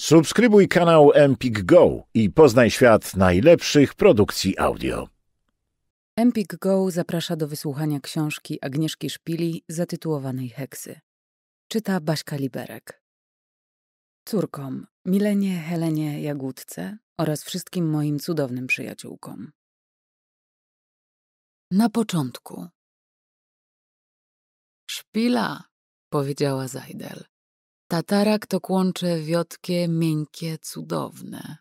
Subskrybuj kanał Empik Go i poznaj świat najlepszych produkcji audio. Empik Go zaprasza do wysłuchania książki Agnieszki Szpili zatytułowanej Heksy. Czyta Baśka Liberek. Córkom, Milenie, Helenie, Jagódce oraz wszystkim moim cudownym przyjaciółkom. Na początku. Szpila, powiedziała Zajdel. Tatarak to kłącze wiotkie, miękkie, cudowne.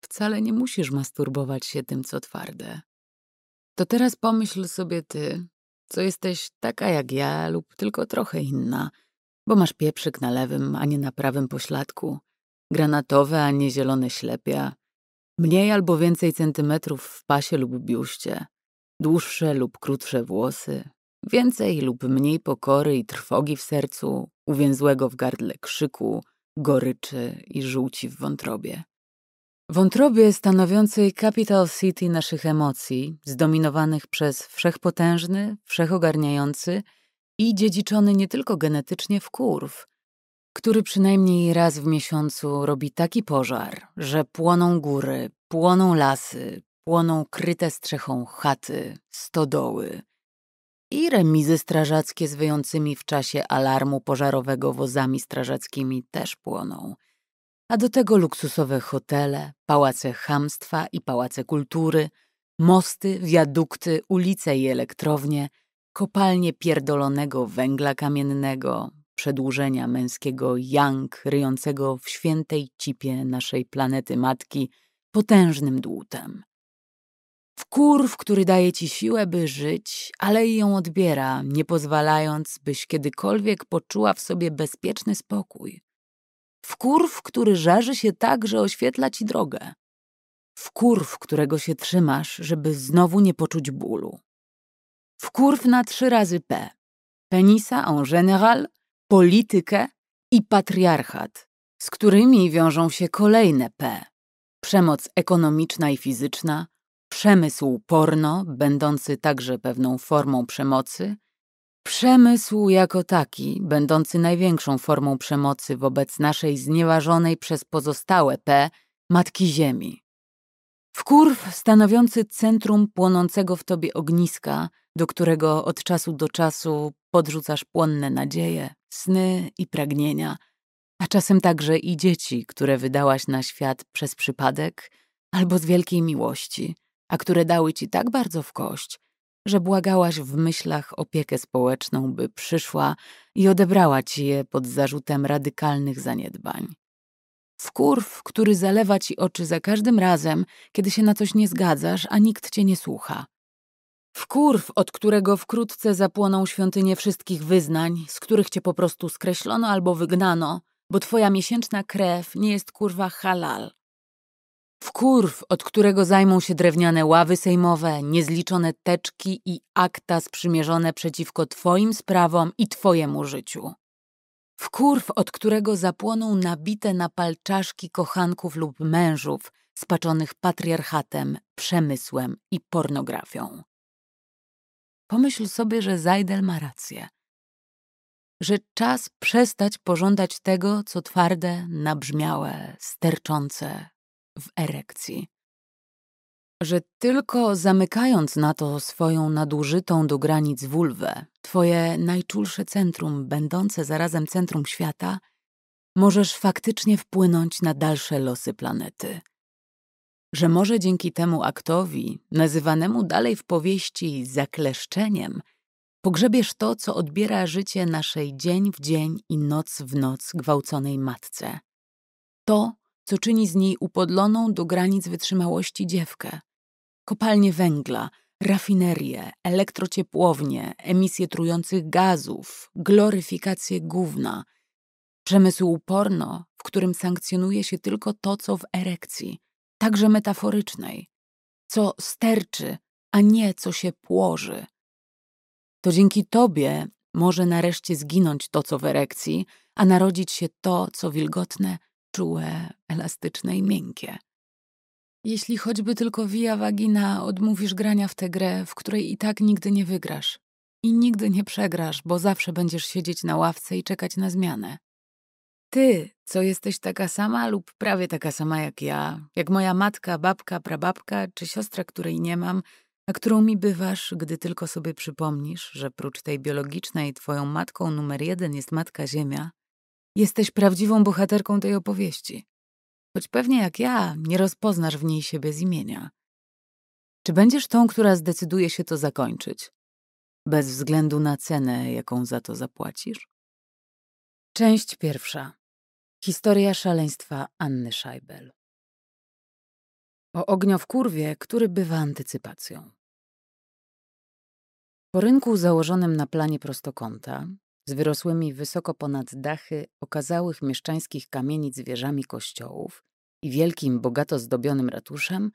Wcale nie musisz masturbować się tym, co twarde. To teraz pomyśl sobie ty, co jesteś taka jak ja lub tylko trochę inna, bo masz pieprzyk na lewym, a nie na prawym pośladku, granatowe, a nie zielone ślepia, mniej albo więcej centymetrów w pasie lub biuście, dłuższe lub krótsze włosy, więcej lub mniej pokory i trwogi w sercu, uwięzłego w gardle krzyku, goryczy i żółci w wątrobie. Wątrobie stanowiącej capital city naszych emocji, zdominowanych przez wszechpotężny, wszechogarniający i dziedziczony nie tylko genetycznie w kurw, który przynajmniej raz w miesiącu robi taki pożar, że płoną góry, płoną lasy, płoną kryte strzechą chaty, stodoły, i remizy strażackie z wyjącymi w czasie alarmu pożarowego wozami strażackimi też płoną. A do tego luksusowe hotele, pałace chamstwa i pałace kultury, mosty, wiadukty, ulice i elektrownie, kopalnie pierdolonego węgla kamiennego, przedłużenia męskiego yang ryjącego w świętej cipie naszej planety matki potężnym dłutem. Wkurw, który daje ci siłę, by żyć, ale i ją odbiera, nie pozwalając, byś kiedykolwiek poczuła w sobie bezpieczny spokój. Wkurw, który żarzy się tak, że oświetla ci drogę. Wkurw, którego się trzymasz, żeby znowu nie poczuć bólu. Wkurw na trzy razy P. Penisa en general, politykę i patriarchat, z którymi wiążą się kolejne P. Przemoc ekonomiczna i fizyczna, przemysł porno, będący także pewną formą przemocy, przemysł jako taki, będący największą formą przemocy wobec naszej znieważonej przez pozostałe P Matki Ziemi. Wkurw stanowiący centrum płonącego w tobie ogniska, do którego od czasu do czasu podrzucasz płonne nadzieje, sny i pragnienia, a czasem także i dzieci, które wydałaś na świat przez przypadek albo z wielkiej miłości, a które dały ci tak bardzo w kość, że błagałaś w myślach opiekę społeczną, by przyszła i odebrała ci je pod zarzutem radykalnych zaniedbań. Wkurw, który zalewa ci oczy za każdym razem, kiedy się na coś nie zgadzasz, a nikt cię nie słucha. Wkurw, od którego wkrótce zapłoną świątynie wszystkich wyznań, z których cię po prostu skreślono albo wygnano, bo twoja miesięczna krew nie jest kurwa halal. Wkurw, od którego zajmą się drewniane ławy sejmowe, niezliczone teczki i akta sprzymierzone przeciwko twoim sprawom i twojemu życiu. Wkurw, od którego zapłoną nabite na palczaszki kochanków lub mężów spaczonych patriarchatem, przemysłem i pornografią. Pomyśl sobie, że Zajdel ma rację. Że czas przestać pożądać tego, co twarde, nabrzmiałe, sterczące, w erekcji. Że tylko zamykając na to swoją nadużytą do granic wulwę, twoje najczulsze centrum, będące zarazem centrum świata, możesz faktycznie wpłynąć na dalsze losy planety. Że może dzięki temu aktowi, nazywanemu dalej w powieści zakleszczeniem, pogrzebiesz to, co odbiera życie naszej dzień w dzień i noc w noc gwałconej matce. To, co czyni z niej upodloną do granic wytrzymałości dziewkę. Kopalnie węgla, rafinerie, elektrociepłownie, emisje trujących gazów, gloryfikację gówna, przemysł porno, w którym sankcjonuje się tylko to, co w erekcji, także metaforycznej, co sterczy, a nie co się płoży. To dzięki tobie może nareszcie zginąć to, co w erekcji, a narodzić się to, co wilgotne, czułe, elastyczne i miękkie. Jeśli choćby tylko via vagina odmówisz grania w tę grę, w której i tak nigdy nie wygrasz. I nigdy nie przegrasz, bo zawsze będziesz siedzieć na ławce i czekać na zmianę. Ty, co jesteś taka sama lub prawie taka sama jak ja, jak moja matka, babka, prababka czy siostra, której nie mam, a którą mi bywasz, gdy tylko sobie przypomnisz, że prócz tej biologicznej twoją matką numer jeden jest Matka Ziemia, jesteś prawdziwą bohaterką tej opowieści. Choć pewnie jak ja nie rozpoznasz w niej siebie z imienia. Czy będziesz tą, która zdecyduje się to zakończyć? Bez względu na cenę, jaką za to zapłacisz? Część pierwsza. Historia szaleństwa Anny Scheibel. O ogniow-kurwie, który bywa antycypacją. Po rynku założonym na planie prostokąta, z wyrosłymi wysoko ponad dachy okazałych mieszczańskich kamienic wieżami kościołów i wielkim, bogato zdobionym ratuszem,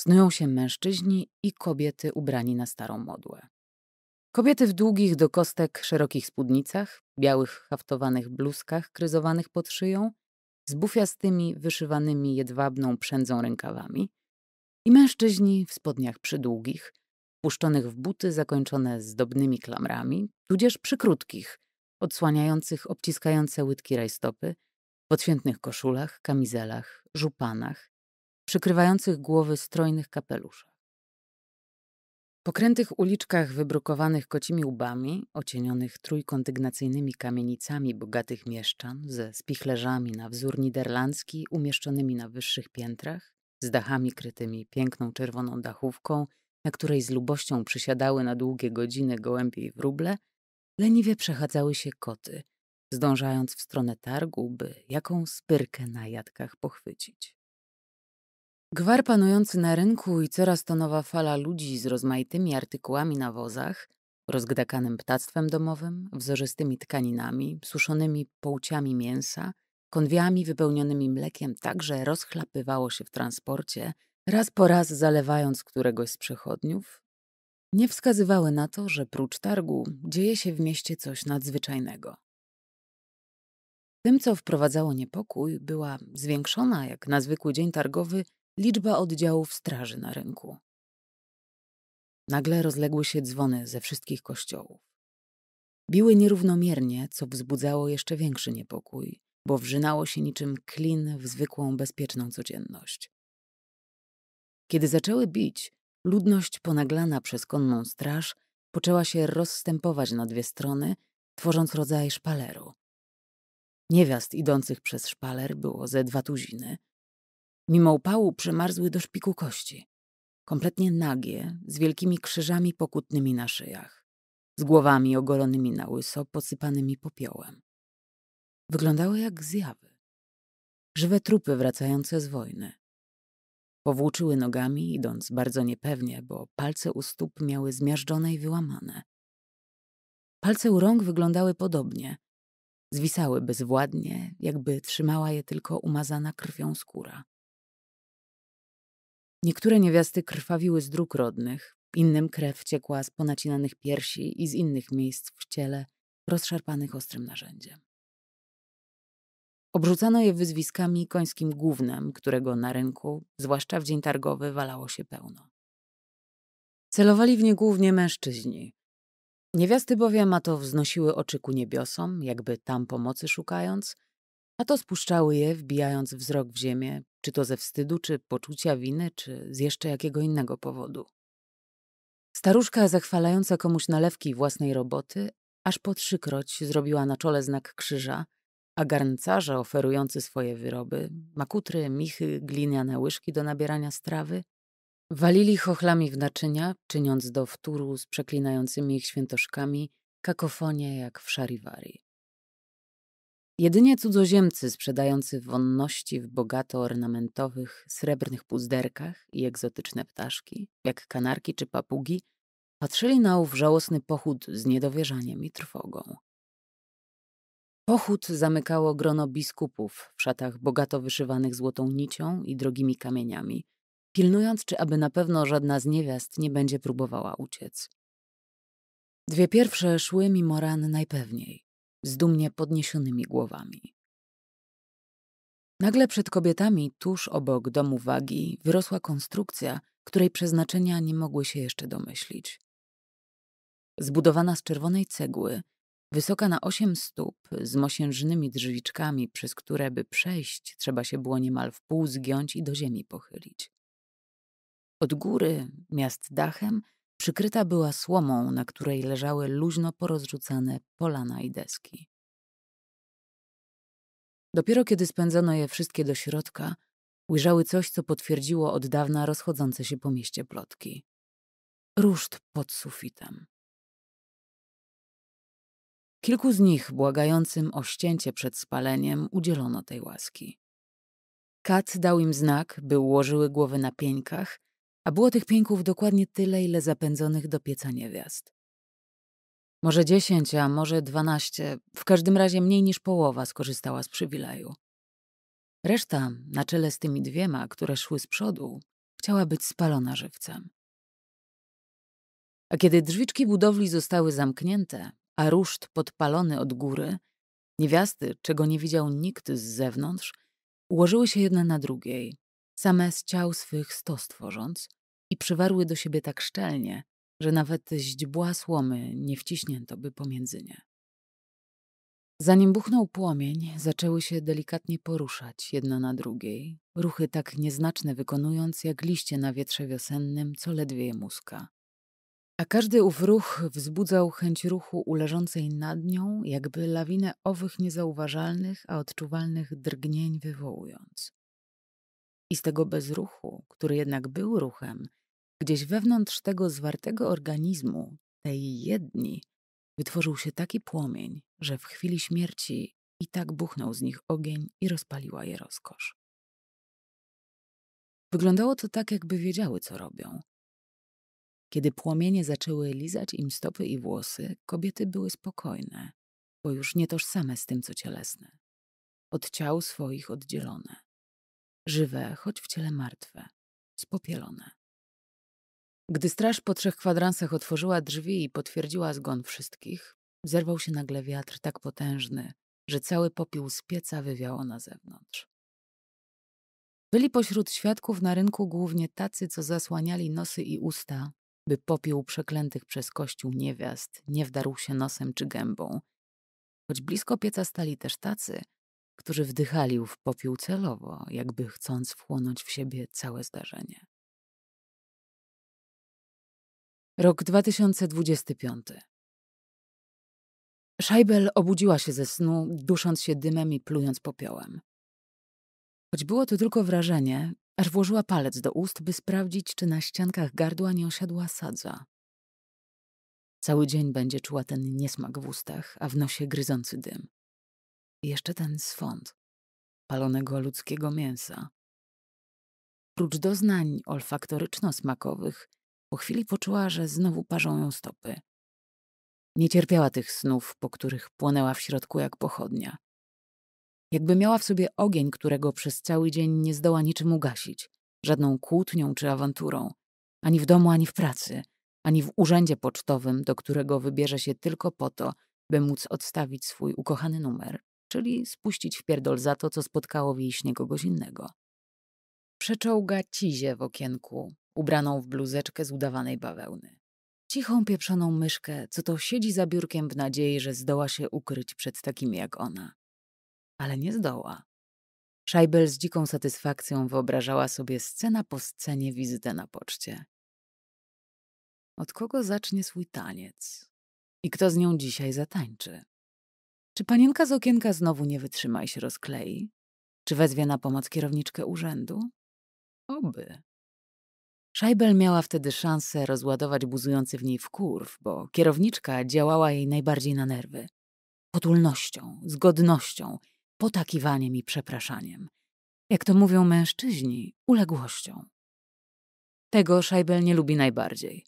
snują się mężczyźni i kobiety ubrani na starą modłę. Kobiety w długich do kostek szerokich spódnicach, białych haftowanych bluzkach kryzowanych pod szyją, z bufiastymi, wyszywanymi jedwabną przędzą rękawami i mężczyźni w spodniach przydługich, puszczonych w buty zakończone zdobnymi klamrami, tudzież przykrótkich, odsłaniających obciskające łydki rajstopy, podświętnych koszulach, kamizelach, żupanach, przykrywających głowy strojnych kapeluszach. Po krętych uliczkach wybrukowanych kocimi łbami, ocienionych trójkondygnacyjnymi kamienicami bogatych mieszczan ze spichlerzami na wzór niderlandzki umieszczonymi na wyższych piętrach, z dachami krytymi piękną czerwoną dachówką, na której z lubością przysiadały na długie godziny gołębie i wróble, leniwie przechadzały się koty, zdążając w stronę targu, by jaką spyrkę na jadkach pochwycić. Gwar panujący na rynku i coraz to nowa fala ludzi z rozmaitymi artykułami na wozach, rozgdakanym ptactwem domowym, wzorzystymi tkaninami, suszonymi połciami mięsa, konwiami wypełnionymi mlekiem tak, że rozchlapywało się w transporcie, raz po raz zalewając któregoś z przechodniów, nie wskazywały na to, że prócz targu dzieje się w mieście coś nadzwyczajnego. Tym, co wprowadzało niepokój, była zwiększona, jak na zwykły dzień targowy, liczba oddziałów straży na rynku. Nagle rozległy się dzwony ze wszystkich kościołów. Biły nierównomiernie, co wzbudzało jeszcze większy niepokój, bo wrzynało się niczym klin w zwykłą, bezpieczną codzienność. Kiedy zaczęły bić, ludność ponaglana przez konną straż poczęła się rozstępować na dwie strony, tworząc rodzaj szpaleru. Niewiast idących przez szpaler było ze dwa tuziny, Mimo upału przymarzły do szpiku kości. Kompletnie nagie, z wielkimi krzyżami pokutnymi na szyjach. Z głowami ogolonymi na łyso, posypanymi popiołem. Wyglądały jak zjawy. Żywe trupy wracające z wojny. Powłóczyły nogami, idąc bardzo niepewnie, bo palce u stóp miały zmiażdżone i wyłamane. Palce u rąk wyglądały podobnie. Zwisały bezwładnie, jakby trzymała je tylko umazana krwią skóra. Niektóre niewiasty krwawiły z dróg rodnych, innym krew ciekła z ponacinanych piersi i z innych miejsc w ciele, rozszarpanych ostrym narzędziem. Obrzucano je wyzwiskami końskim gównem, którego na rynku, zwłaszcza w dzień targowy, walało się pełno. Celowali w nie głównie mężczyźni. Niewiasty bowiem a to wznosiły oczy ku niebiosom, jakby tam pomocy szukając, a to spuszczały je, wbijając wzrok w ziemię, czy to ze wstydu, czy poczucia winy, czy z jeszcze jakiego innego powodu. Staruszka zachwalająca komuś nalewki własnej roboty, aż po trzykroć zrobiła na czole znak krzyża, a garncarze oferujący swoje wyroby, makutry, michy, gliniane łyżki do nabierania strawy, walili chochlami w naczynia, czyniąc do wtóru z przeklinającymi ich świętoszkami kakofonię jak w szariwari. Jedynie cudzoziemcy sprzedający wonności w bogato ornamentowych, srebrnych puzderkach i egzotyczne ptaszki, jak kanarki czy papugi, patrzyli na ów żałosny pochód z niedowierzaniem i trwogą. Pochód zamykało grono biskupów w szatach bogato wyszywanych złotą nicią i drogimi kamieniami, pilnując, czy aby na pewno żadna z niewiast nie będzie próbowała uciec. Dwie pierwsze szły mimo ran najpewniej z dumnie podniesionymi głowami. Nagle przed kobietami, tuż obok domu wagi, wyrosła konstrukcja, której przeznaczenia nie mogły się jeszcze domyślić. Zbudowana z czerwonej cegły, Wysoka na osiem stóp, z mosiężnymi drzwiczkami, przez które by przejść, trzeba się było niemal w pół zgiąć i do ziemi pochylić. Od góry, miast dachem, przykryta była słomą, na której leżały luźno porozrzucane polana i deski. Dopiero kiedy spędzono je wszystkie do środka, ujrzały coś, co potwierdziło od dawna rozchodzące się po mieście plotki. Ruszt pod sufitem. Kilku z nich, błagającym o ścięcie przed spaleniem, udzielono tej łaski. Kat dał im znak, by ułożyły głowy na pieńkach, a było tych pieńków dokładnie tyle, ile zapędzonych do pieca niewiast. Może dziesięć, a może dwanaście, w każdym razie mniej niż połowa skorzystała z przywileju. Reszta, na czele z tymi dwiema, które szły z przodu, chciała być spalona żywcem. A kiedy drzwiczki budowli zostały zamknięte, a ruszt podpalony od góry, niewiasty, czego nie widział nikt z zewnątrz, ułożyły się jedna na drugiej, same z ciał swych stos tworząc i przywarły do siebie tak szczelnie, że nawet źdźbła słomy nie wciśnięto by pomiędzy nie. Zanim buchnął płomień, zaczęły się delikatnie poruszać jedna na drugiej, ruchy tak nieznaczne wykonując jak liście na wietrze wiosennym, co ledwie je muska. A każdy ów ruch wzbudzał chęć ruchu u leżącej nad nią, jakby lawinę owych niezauważalnych, a odczuwalnych drgnień wywołując. I z tego bezruchu, który jednak był ruchem, gdzieś wewnątrz tego zwartego organizmu, tej jedni, wytworzył się taki płomień, że w chwili śmierci i tak buchnął z nich ogień i rozpaliła je rozkosz. Wyglądało to tak, jakby wiedziały, co robią. Kiedy płomienie zaczęły lizać im stopy i włosy, kobiety były spokojne, bo już nie tożsame z tym, co cielesne. Od ciał swoich oddzielone. Żywe, choć w ciele martwe. Spopielone. Gdy straż po trzech kwadransach otworzyła drzwi i potwierdziła zgon wszystkich, zerwał się nagle wiatr tak potężny, że cały popiół z pieca wywiało na zewnątrz. Byli pośród świadków na rynku głównie tacy, co zasłaniali nosy i usta, by popiół przeklętych przez kościół niewiast nie wdarł się nosem czy gębą. Choć blisko pieca stali też tacy, którzy wdychali w popiół celowo, jakby chcąc wchłonąć w siebie całe zdarzenie. Rok 2025. Szajbel obudziła się ze snu, dusząc się dymem i plując popiołem. Choć było to tylko wrażenie, aż włożyła palec do ust, by sprawdzić, czy na ściankach gardła nie osiadła sadza. Cały dzień będzie czuła ten niesmak w ustach, a w nosie gryzący dym. I jeszcze ten swąd palonego ludzkiego mięsa. Prócz doznań olfaktoryczno-smakowych, po chwili poczuła, że znowu parzą ją stopy. Nie cierpiała tych snów, po których płonęła w środku jak pochodnia. Jakby miała w sobie ogień, którego przez cały dzień nie zdoła niczym ugasić, żadną kłótnią czy awanturą, ani w domu, ani w pracy, ani w urzędzie pocztowym, do którego wybierze się tylko po to, by móc odstawić swój ukochany numer, czyli spuścić w pierdol za to, co spotkało w jej śnie kogoś innego. Przeczołga cizie w okienku, ubraną w bluzeczkę z udawanej bawełny. Cichą pieprzoną myszkę, co to siedzi za biurkiem w nadziei, że zdoła się ukryć przed takimi jak ona ale nie zdoła. Szajbel z dziką satysfakcją wyobrażała sobie scena po scenie wizytę na poczcie. Od kogo zacznie swój taniec? I kto z nią dzisiaj zatańczy? Czy panienka z okienka znowu nie wytrzyma i się rozklei? Czy wezwie na pomoc kierowniczkę urzędu? Oby. Szajbel miała wtedy szansę rozładować buzujący w niej wkurw, bo kierowniczka działała jej najbardziej na nerwy. Potulnością, zgodnością potakiwaniem i przepraszaniem. Jak to mówią mężczyźni, uległością. Tego Szajbel nie lubi najbardziej.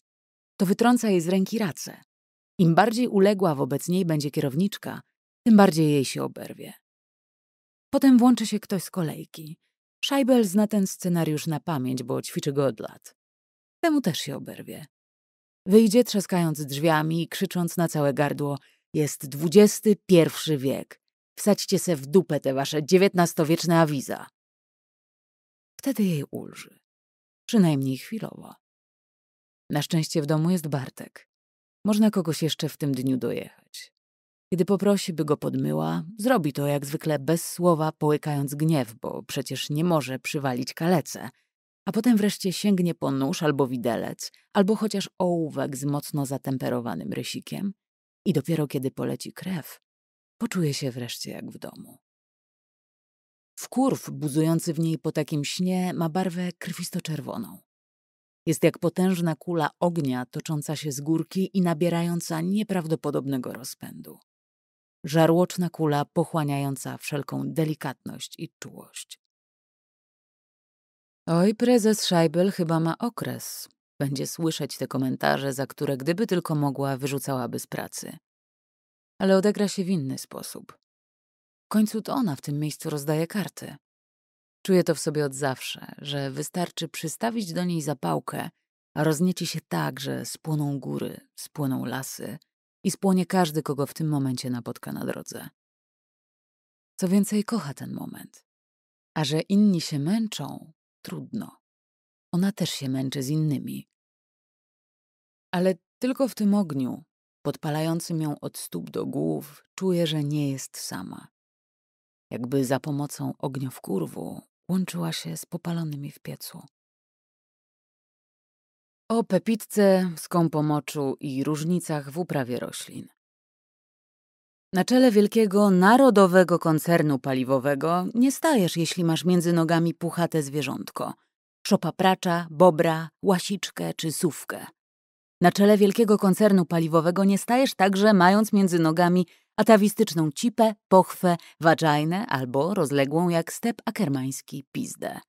To wytrąca jej z ręki racę. Im bardziej uległa wobec niej będzie kierowniczka, tym bardziej jej się oberwie. Potem włączy się ktoś z kolejki. Szajbel zna ten scenariusz na pamięć, bo ćwiczy go od lat. Temu też się oberwie. Wyjdzie trzaskając drzwiami i krzycząc na całe gardło: Jest pierwszy wiek. Wsadźcie se w dupę te wasze dziewiętnastowieczne awiza. Wtedy jej ulży. Przynajmniej chwilowo. Na szczęście w domu jest Bartek. Można kogoś jeszcze w tym dniu dojechać. Kiedy poprosi, by go podmyła, zrobi to jak zwykle bez słowa, połykając gniew, bo przecież nie może przywalić kalece. A potem wreszcie sięgnie po nóż albo widelec, albo chociaż ołówek z mocno zatemperowanym rysikiem. I dopiero kiedy poleci krew, poczuje się wreszcie jak w domu. Wkurw buzujący w niej po takim śnie ma barwę krwisto-czerwoną. Jest jak potężna kula ognia tocząca się z górki i nabierająca nieprawdopodobnego rozpędu. Żarłoczna kula pochłaniająca wszelką delikatność i czułość. Oj, prezes Scheibel chyba ma okres. Będzie słyszeć te komentarze, za które gdyby tylko mogła, wyrzucałaby z pracy. Ale odegra się w inny sposób. W końcu to ona w tym miejscu rozdaje karty. Czuje to w sobie od zawsze, że wystarczy przystawić do niej zapałkę, a roznieci się tak, że spłoną góry, spłoną lasy i spłonie każdy, kogo w tym momencie napotka na drodze. Co więcej, kocha ten moment. A że inni się męczą, trudno. Ona też się męczy z innymi. Ale tylko w tym ogniu, podpalającym ją od stóp do głów, czuje, że nie jest sama. Jakby za pomocą ogniowkurwu łączyła się z popalonymi w piecu. O pepitce, skąpomoczu i różnicach w uprawie roślin. Na czele wielkiego narodowego koncernu paliwowego nie stajesz, jeśli masz między nogami puchate zwierzątko. Szopa pracza, bobra, łasiczkę czy sówkę. Na czele wielkiego koncernu paliwowego nie stajesz także, mając między nogami atawistyczną cipę, pochwę, wadżajnę albo rozległą jak step akermański pizdę.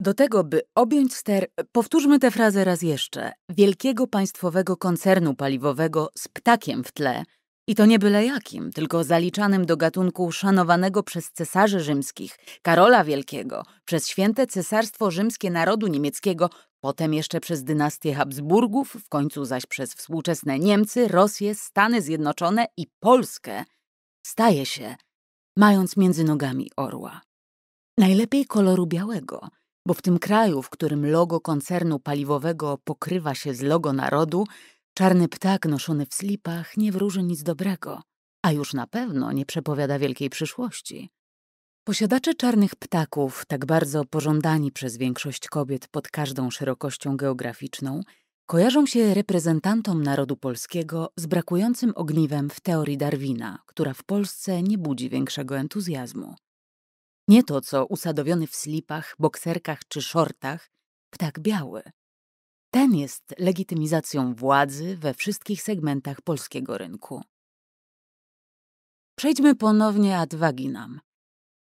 Do tego, by objąć ster, powtórzmy tę frazę raz jeszcze, wielkiego państwowego koncernu paliwowego z ptakiem w tle, i to nie byle jakim, tylko zaliczanym do gatunku szanowanego przez cesarzy rzymskich, Karola Wielkiego, przez święte cesarstwo rzymskie narodu niemieckiego, potem jeszcze przez dynastię Habsburgów, w końcu zaś przez współczesne Niemcy, Rosję, Stany Zjednoczone i Polskę, staje się, mając między nogami orła. Najlepiej koloru białego, bo w tym kraju, w którym logo koncernu paliwowego pokrywa się z logo narodu, czarny ptak noszony w slipach nie wróży nic dobrego, a już na pewno nie przepowiada wielkiej przyszłości. Posiadacze czarnych ptaków, tak bardzo pożądani przez większość kobiet pod każdą szerokością geograficzną, kojarzą się reprezentantom narodu polskiego z brakującym ogniwem w teorii Darwina, która w Polsce nie budzi większego entuzjazmu. Nie to, co usadowiony w slipach, bokserkach czy shortach, ptak biały. Ten jest legitymizacją władzy we wszystkich segmentach polskiego rynku. Przejdźmy ponownie ad vaginam.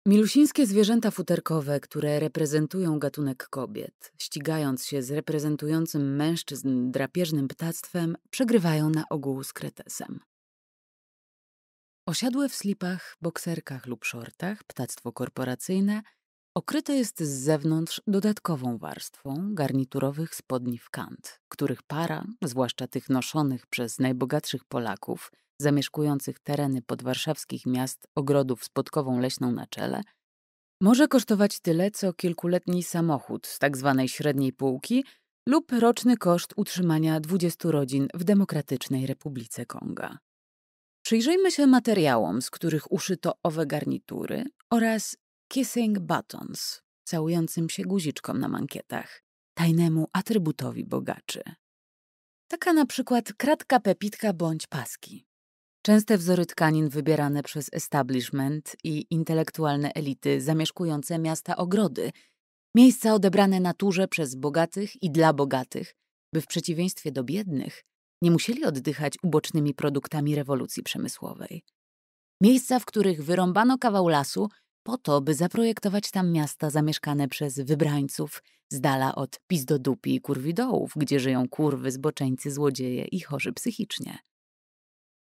Milusińskie zwierzęta futerkowe, które reprezentują gatunek kobiet, ścigając się z reprezentującym mężczyzn drapieżnym ptactwem, przegrywają na ogół z kretesem. Osiadłe w slipach, bokserkach lub shortach, ptactwo korporacyjne okryte jest z zewnątrz dodatkową warstwą garniturowych spodni w kant, których para, zwłaszcza tych noszonych przez najbogatszych Polaków, zamieszkujących tereny podwarszawskich miast ogrodów z podkową leśną na czele, może kosztować tyle, co kilkuletni samochód z tak zwanej średniej półki lub roczny koszt utrzymania 20 rodzin w Demokratycznej Republice Konga. Przyjrzyjmy się materiałom, z których uszyto owe garnitury oraz kissing buttons, całującym się guziczkom na mankietach, tajnemu atrybutowi bogaczy. Taka na przykład kratka pepitka bądź paski. Częste wzory tkanin wybierane przez establishment i intelektualne elity zamieszkujące miasta ogrody, miejsca odebrane naturze przez bogatych i dla bogatych, by w przeciwieństwie do biednych nie musieli oddychać ubocznymi produktami rewolucji przemysłowej. Miejsca, w których wyrąbano kawał lasu po to, by zaprojektować tam miasta zamieszkane przez wybrańców, z dala od pizdodupi i kurwidołów, gdzie żyją kurwy, zboczeńcy, złodzieje i chorzy psychicznie.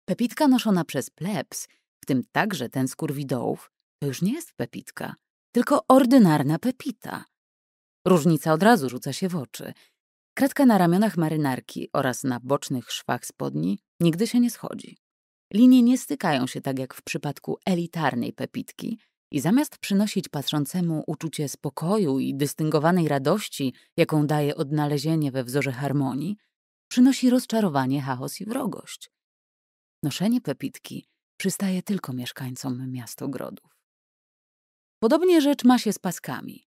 Pepitka noszona przez plebs, w tym także ten z kurwidołów, to już nie jest pepitka, tylko ordynarna pepita. Różnica od razu rzuca się w oczy. Kratka na ramionach marynarki oraz na bocznych szwach spodni nigdy się nie schodzi. Linie nie stykają się tak jak w przypadku elitarnej pepitki i zamiast przynosić patrzącemu uczucie spokoju i dystyngowanej radości, jaką daje odnalezienie we wzorze harmonii, przynosi rozczarowanie, chaos i wrogość. Noszenie pepitki przystaje tylko mieszkańcom miastogrodów. Podobnie rzecz ma się z paskami.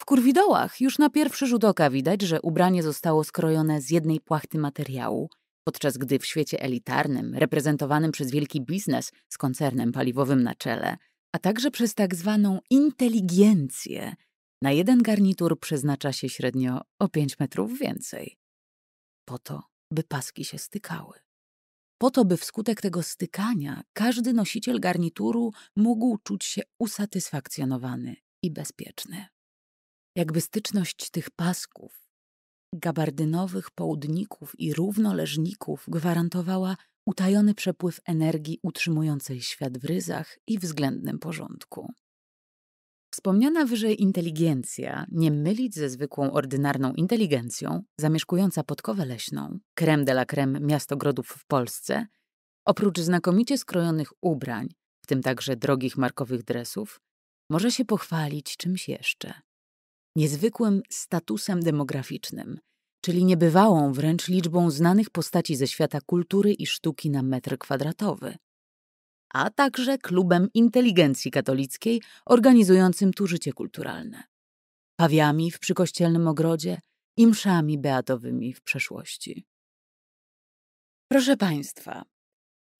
W kurwidołach już na pierwszy rzut oka widać, że ubranie zostało skrojone z jednej płachty materiału, podczas gdy w świecie elitarnym, reprezentowanym przez wielki biznes z koncernem paliwowym na czele, a także przez tak zwaną inteligencję, na jeden garnitur przeznacza się średnio o 5 metrów więcej. Po to, by paski się stykały. Po to, by wskutek tego stykania każdy nosiciel garnituru mógł czuć się usatysfakcjonowany i bezpieczny. Jakby styczność tych pasków, gabardynowych południków i równoleżników gwarantowała utajony przepływ energii utrzymującej świat w ryzach i względnym porządku. Wspomniana wyżej inteligencja, nie mylić ze zwykłą ordynarną inteligencją, zamieszkująca podkowę leśną, creme de la creme miastogrodów w Polsce, oprócz znakomicie skrojonych ubrań, w tym także drogich markowych dresów, może się pochwalić czymś jeszcze. Niezwykłym statusem demograficznym, czyli niebywałą wręcz liczbą znanych postaci ze świata kultury i sztuki na metr kwadratowy a także klubem inteligencji katolickiej organizującym tu życie kulturalne. Pawiami w przykościelnym ogrodzie i mszami beatowymi w przeszłości. Proszę Państwa,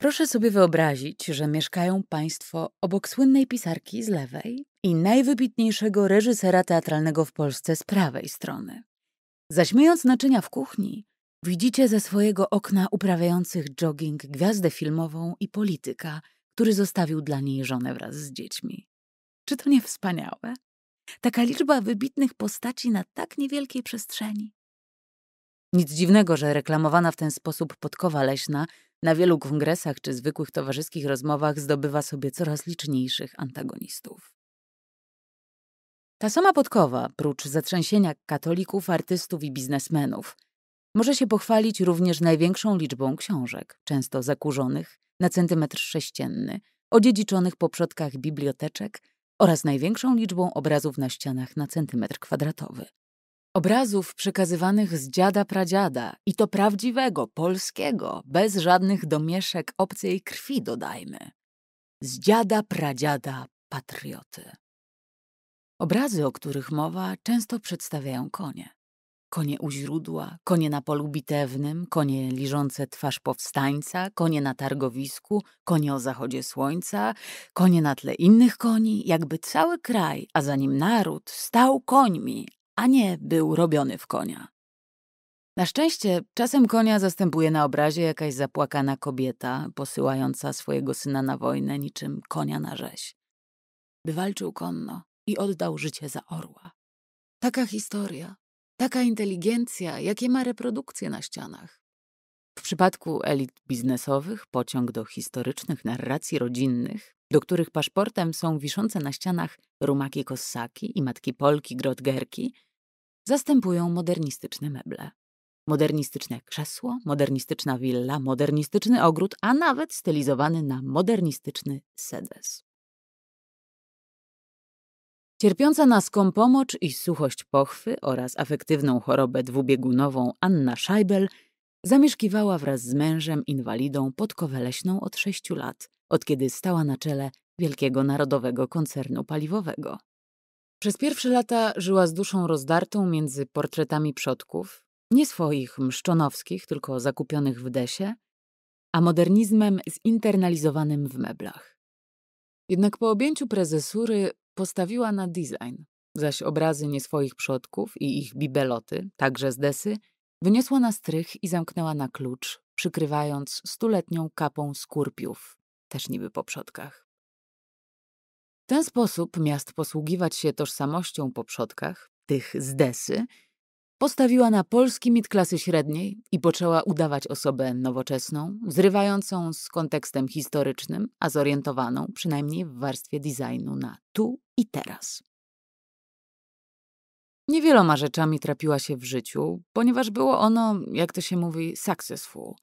proszę sobie wyobrazić, że mieszkają Państwo obok słynnej pisarki z lewej i najwybitniejszego reżysera teatralnego w Polsce z prawej strony. Zaśmiejąc naczynia w kuchni, widzicie ze swojego okna uprawiających jogging gwiazdę filmową i polityka, który zostawił dla niej żonę wraz z dziećmi. Czy to nie wspaniałe? Taka liczba wybitnych postaci na tak niewielkiej przestrzeni. Nic dziwnego, że reklamowana w ten sposób podkowa leśna na wielu kongresach czy zwykłych towarzyskich rozmowach zdobywa sobie coraz liczniejszych antagonistów. Ta sama podkowa, prócz zatrzęsienia katolików, artystów i biznesmenów, może się pochwalić również największą liczbą książek, często zakurzonych, na centymetr sześcienny, odziedziczonych po przodkach biblioteczek oraz największą liczbą obrazów na ścianach na centymetr kwadratowy. Obrazów przekazywanych z dziada pradziada i to prawdziwego, polskiego, bez żadnych domieszek obcej krwi, dodajmy. Z dziada pradziada patrioty. Obrazy, o których mowa, często przedstawiają konie. Konie u źródła, konie na polu bitewnym, konie liżące twarz powstańca, konie na targowisku, konie o zachodzie słońca, konie na tle innych koni, jakby cały kraj, a za nim naród, stał końmi, a nie był robiony w konia. Na szczęście czasem konia zastępuje na obrazie jakaś zapłakana kobieta, posyłająca swojego syna na wojnę niczym konia na rzeź. By walczył konno i oddał życie za orła. Taka historia, Taka inteligencja, jakie ma reprodukcje na ścianach. W przypadku elit biznesowych pociąg do historycznych narracji rodzinnych, do których paszportem są wiszące na ścianach rumaki Kossaki i matki Polki Grotgerki, zastępują modernistyczne meble. Modernistyczne krzesło, modernistyczna willa, modernistyczny ogród, a nawet stylizowany na modernistyczny sedes. Cierpiąca na skąpomocz i suchość pochwy oraz afektywną chorobę dwubiegunową Anna Scheibel zamieszkiwała wraz z mężem inwalidą pod Koweleśną od sześciu lat, od kiedy stała na czele wielkiego narodowego koncernu paliwowego. Przez pierwsze lata żyła z duszą rozdartą między portretami przodków, nie swoich mszczonowskich, tylko zakupionych w desie, a modernizmem zinternalizowanym w meblach. Jednak po objęciu prezesury postawiła na design, zaś obrazy nie swoich przodków i ich bibeloty, także z desy, wyniosła na strych i zamknęła na klucz, przykrywając stuletnią kapą skurpiów, też niby po przodkach. W ten sposób, miast posługiwać się tożsamością po przodkach, tych z desy, Postawiła na polski mit klasy średniej i poczęła udawać osobę nowoczesną, zrywającą z kontekstem historycznym, a zorientowaną przynajmniej w warstwie designu na tu i teraz. Niewieloma rzeczami trapiła się w życiu, ponieważ było ono, jak to się mówi, successful.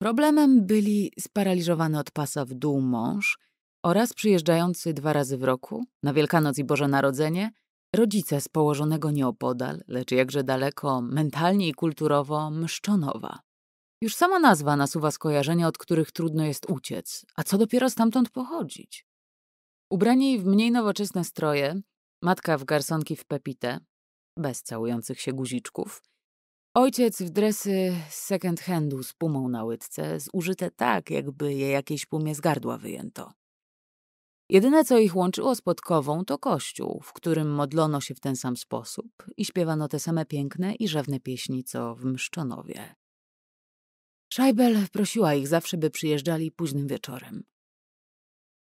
Problemem byli sparaliżowany od pasa w dół mąż oraz przyjeżdżający dwa razy w roku, na Wielkanoc i Boże Narodzenie, rodzice z położonego nieopodal, lecz jakże daleko mentalnie i kulturowo Mszczonowa. Już sama nazwa nasuwa skojarzenia, od których trudno jest uciec, a co dopiero stamtąd pochodzić. Ubrani w mniej nowoczesne stroje, matka w garsonki w pepite, bez całujących się guziczków, ojciec w dresy z second handu z pumą na łydce, zużyte tak, jakby je jakiejś pumie z gardła wyjęto. Jedyne, co ich łączyło z Podkową, to kościół, w którym modlono się w ten sam sposób i śpiewano te same piękne i rzewne pieśni, co w Mszczonowie. Szajbel prosiła ich zawsze, by przyjeżdżali późnym wieczorem.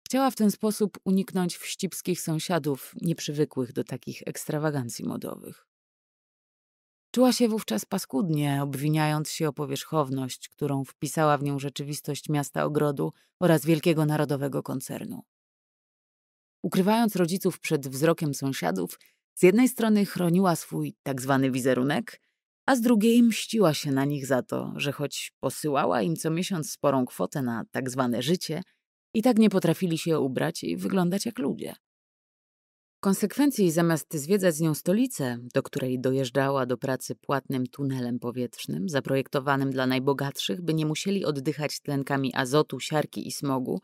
Chciała w ten sposób uniknąć wścibskich sąsiadów nieprzywykłych do takich ekstrawagancji modowych. Czuła się wówczas paskudnie, obwiniając się o powierzchowność, którą wpisała w nią rzeczywistość miasta ogrodu oraz wielkiego narodowego koncernu. Ukrywając rodziców przed wzrokiem sąsiadów, z jednej strony chroniła swój tak zwany wizerunek, a z drugiej mściła się na nich za to, że choć posyłała im co miesiąc sporą kwotę na tak zwane życie, i tak nie potrafili się ubrać i wyglądać jak ludzie. W konsekwencji, zamiast zwiedzać z nią stolicę, do której dojeżdżała do pracy płatnym tunelem powietrznym, zaprojektowanym dla najbogatszych, by nie musieli oddychać tlenkami azotu, siarki i smogu,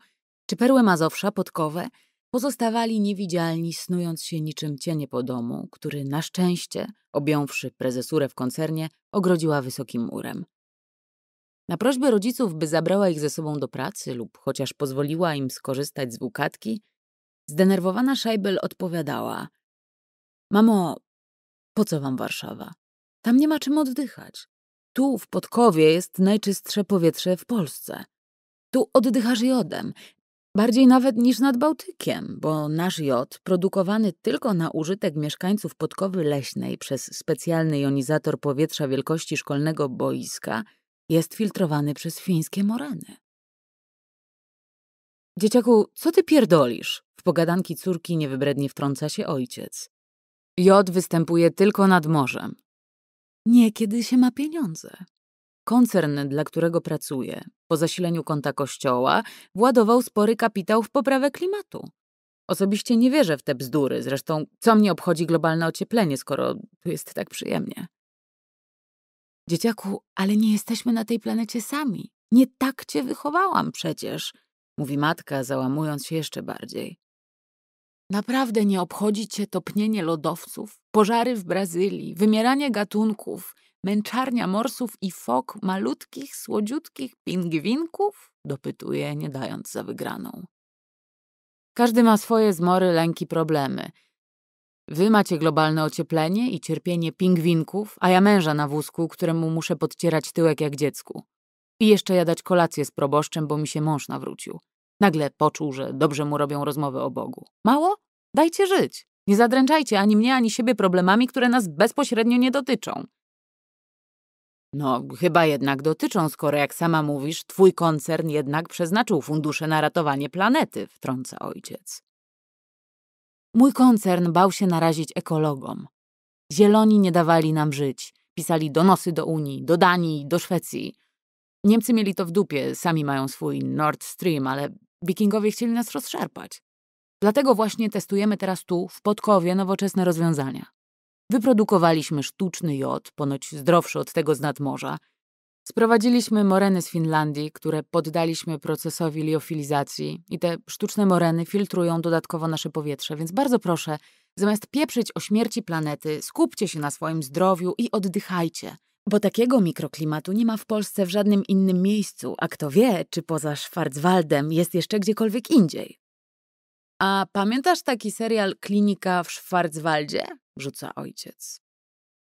czy perłę Mazowsza, podkowę, pozostawali niewidzialni, snując się niczym cienie po domu, który na szczęście, objąwszy prezesurę w koncernie, ogrodziła wysokim murem. Na prośbę rodziców, by zabrała ich ze sobą do pracy lub chociaż pozwoliła im skorzystać z wukatki, zdenerwowana Szajbel odpowiadała Mamo, po co wam Warszawa? Tam nie ma czym oddychać. Tu, w Podkowie, jest najczystsze powietrze w Polsce. Tu oddychasz jodem, Bardziej nawet niż nad Bałtykiem, bo nasz jod, produkowany tylko na użytek mieszkańców Podkowy Leśnej przez specjalny jonizator powietrza wielkości szkolnego boiska, jest filtrowany przez fińskie moreny. Dzieciaku, co ty pierdolisz? W pogadanki córki niewybrednie wtrąca się ojciec. Jod występuje tylko nad morzem. Nie, kiedy się ma pieniądze. Koncern, dla którego pracuję, po zasileniu konta kościoła, władował spory kapitał w poprawę klimatu. Osobiście nie wierzę w te bzdury, zresztą co mnie obchodzi globalne ocieplenie, skoro tu jest tak przyjemnie. Dzieciaku, ale nie jesteśmy na tej planecie sami. Nie tak cię wychowałam przecież, mówi matka, załamując się jeszcze bardziej. Naprawdę nie obchodzi cię topnienie lodowców, pożary w Brazylii, wymieranie gatunków, męczarnia morsów i fok malutkich, słodziutkich pingwinków? Dopytuje, nie dając za wygraną. Każdy ma swoje zmory, lęki, problemy. Wy macie globalne ocieplenie i cierpienie pingwinków, a ja męża na wózku, któremu muszę podcierać tyłek jak dziecku. I jeszcze jadać kolację z proboszczem, bo mi się mąż nawrócił. Nagle poczuł, że dobrze mu robią rozmowy o Bogu. Mało? Dajcie żyć. Nie zadręczajcie ani mnie, ani siebie problemami, które nas bezpośrednio nie dotyczą. No, chyba jednak dotyczą, skoro jak sama mówisz, twój koncern jednak przeznaczył fundusze na ratowanie planety, wtrąca ojciec. Mój koncern bał się narazić ekologom. Zieloni nie dawali nam żyć. Pisali donosy do Unii, do Danii, do Szwecji. Niemcy mieli to w dupie, sami mają swój Nord Stream, ale wikingowie chcieli nas rozszarpać. Dlatego właśnie testujemy teraz tu, w Podkowie, nowoczesne rozwiązania. Wyprodukowaliśmy sztuczny jod, ponoć zdrowszy od tego z nadmorza. Sprowadziliśmy moreny z Finlandii, które poddaliśmy procesowi liofilizacji i te sztuczne moreny filtrują dodatkowo nasze powietrze, więc bardzo proszę, zamiast pieprzyć o śmierci planety, skupcie się na swoim zdrowiu i oddychajcie. Bo takiego mikroklimatu nie ma w Polsce w żadnym innym miejscu, a kto wie, czy poza Schwarzwaldem jest jeszcze gdziekolwiek indziej. A pamiętasz taki serial Klinika w Schwarzwaldzie? rzuca ojciec.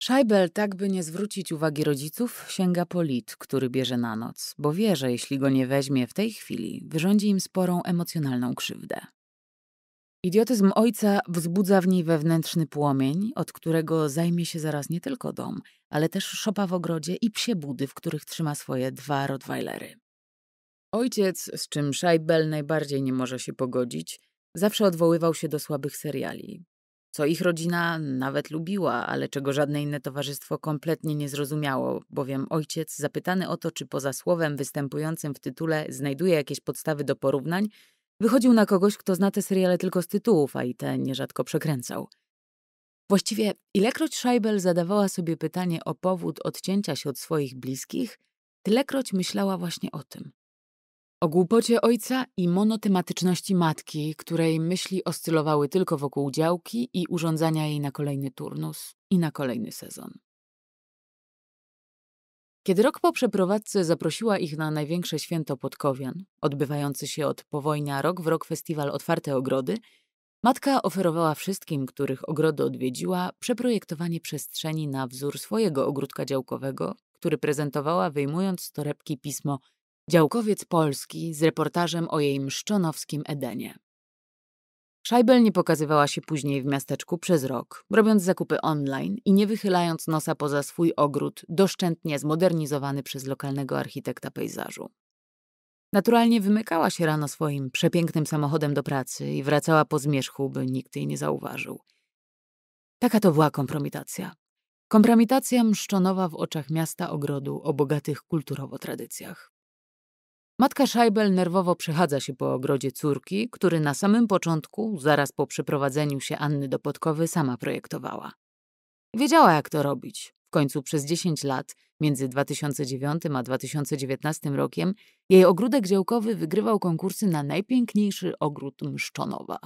Szajbel, tak by nie zwrócić uwagi rodziców, sięga po lit, który bierze na noc, bo wie, że jeśli go nie weźmie w tej chwili, wyrządzi im sporą emocjonalną krzywdę. Idiotyzm ojca wzbudza w niej wewnętrzny płomień, od którego zajmie się zaraz nie tylko dom, ale też szopa w ogrodzie i psie budy, w których trzyma swoje dwa rottweilery. Ojciec, z czym Szajbel najbardziej nie może się pogodzić, zawsze odwoływał się do słabych seriali, co ich rodzina nawet lubiła, ale czego żadne inne towarzystwo kompletnie nie zrozumiało, bowiem ojciec, zapytany o to, czy poza słowem występującym w tytule znajduje jakieś podstawy do porównań, wychodził na kogoś, kto zna te seriale tylko z tytułów, a i te nierzadko przekręcał. Właściwie ilekroć Scheibel zadawała sobie pytanie o powód odcięcia się od swoich bliskich, tylekroć myślała właśnie o tym. O głupocie ojca i monotematyczności matki, której myśli oscylowały tylko wokół działki i urządzania jej na kolejny turnus i na kolejny sezon. Kiedy rok po przeprowadzce zaprosiła ich na największe święto Podkowian, odbywający się od powojnia rok w rok festiwal Otwarte Ogrody, matka oferowała wszystkim, których ogrody odwiedziła, przeprojektowanie przestrzeni na wzór swojego ogródka działkowego, który prezentowała wyjmując z torebki pismo Działkowiec Polski z reportażem o jej mszczonowskim Edenie. Szajbel nie pokazywała się później w miasteczku przez rok, robiąc zakupy online i nie wychylając nosa poza swój ogród, doszczętnie zmodernizowany przez lokalnego architekta pejzażu. Naturalnie wymykała się rano swoim przepięknym samochodem do pracy i wracała po zmierzchu, by nikt jej nie zauważył. Taka to była kompromitacja. Kompromitacja mszczonowa w oczach miasta ogrodu o bogatych kulturowo tradycjach. Matka Szajbel nerwowo przechadza się po ogrodzie córki, który na samym początku, zaraz po przeprowadzeniu się Anny do Podkowy, sama projektowała. Wiedziała, jak to robić. W końcu przez 10 lat, między 2009 a 2019 rokiem, jej ogródek działkowy wygrywał konkursy na najpiękniejszy ogród Mszczonowa.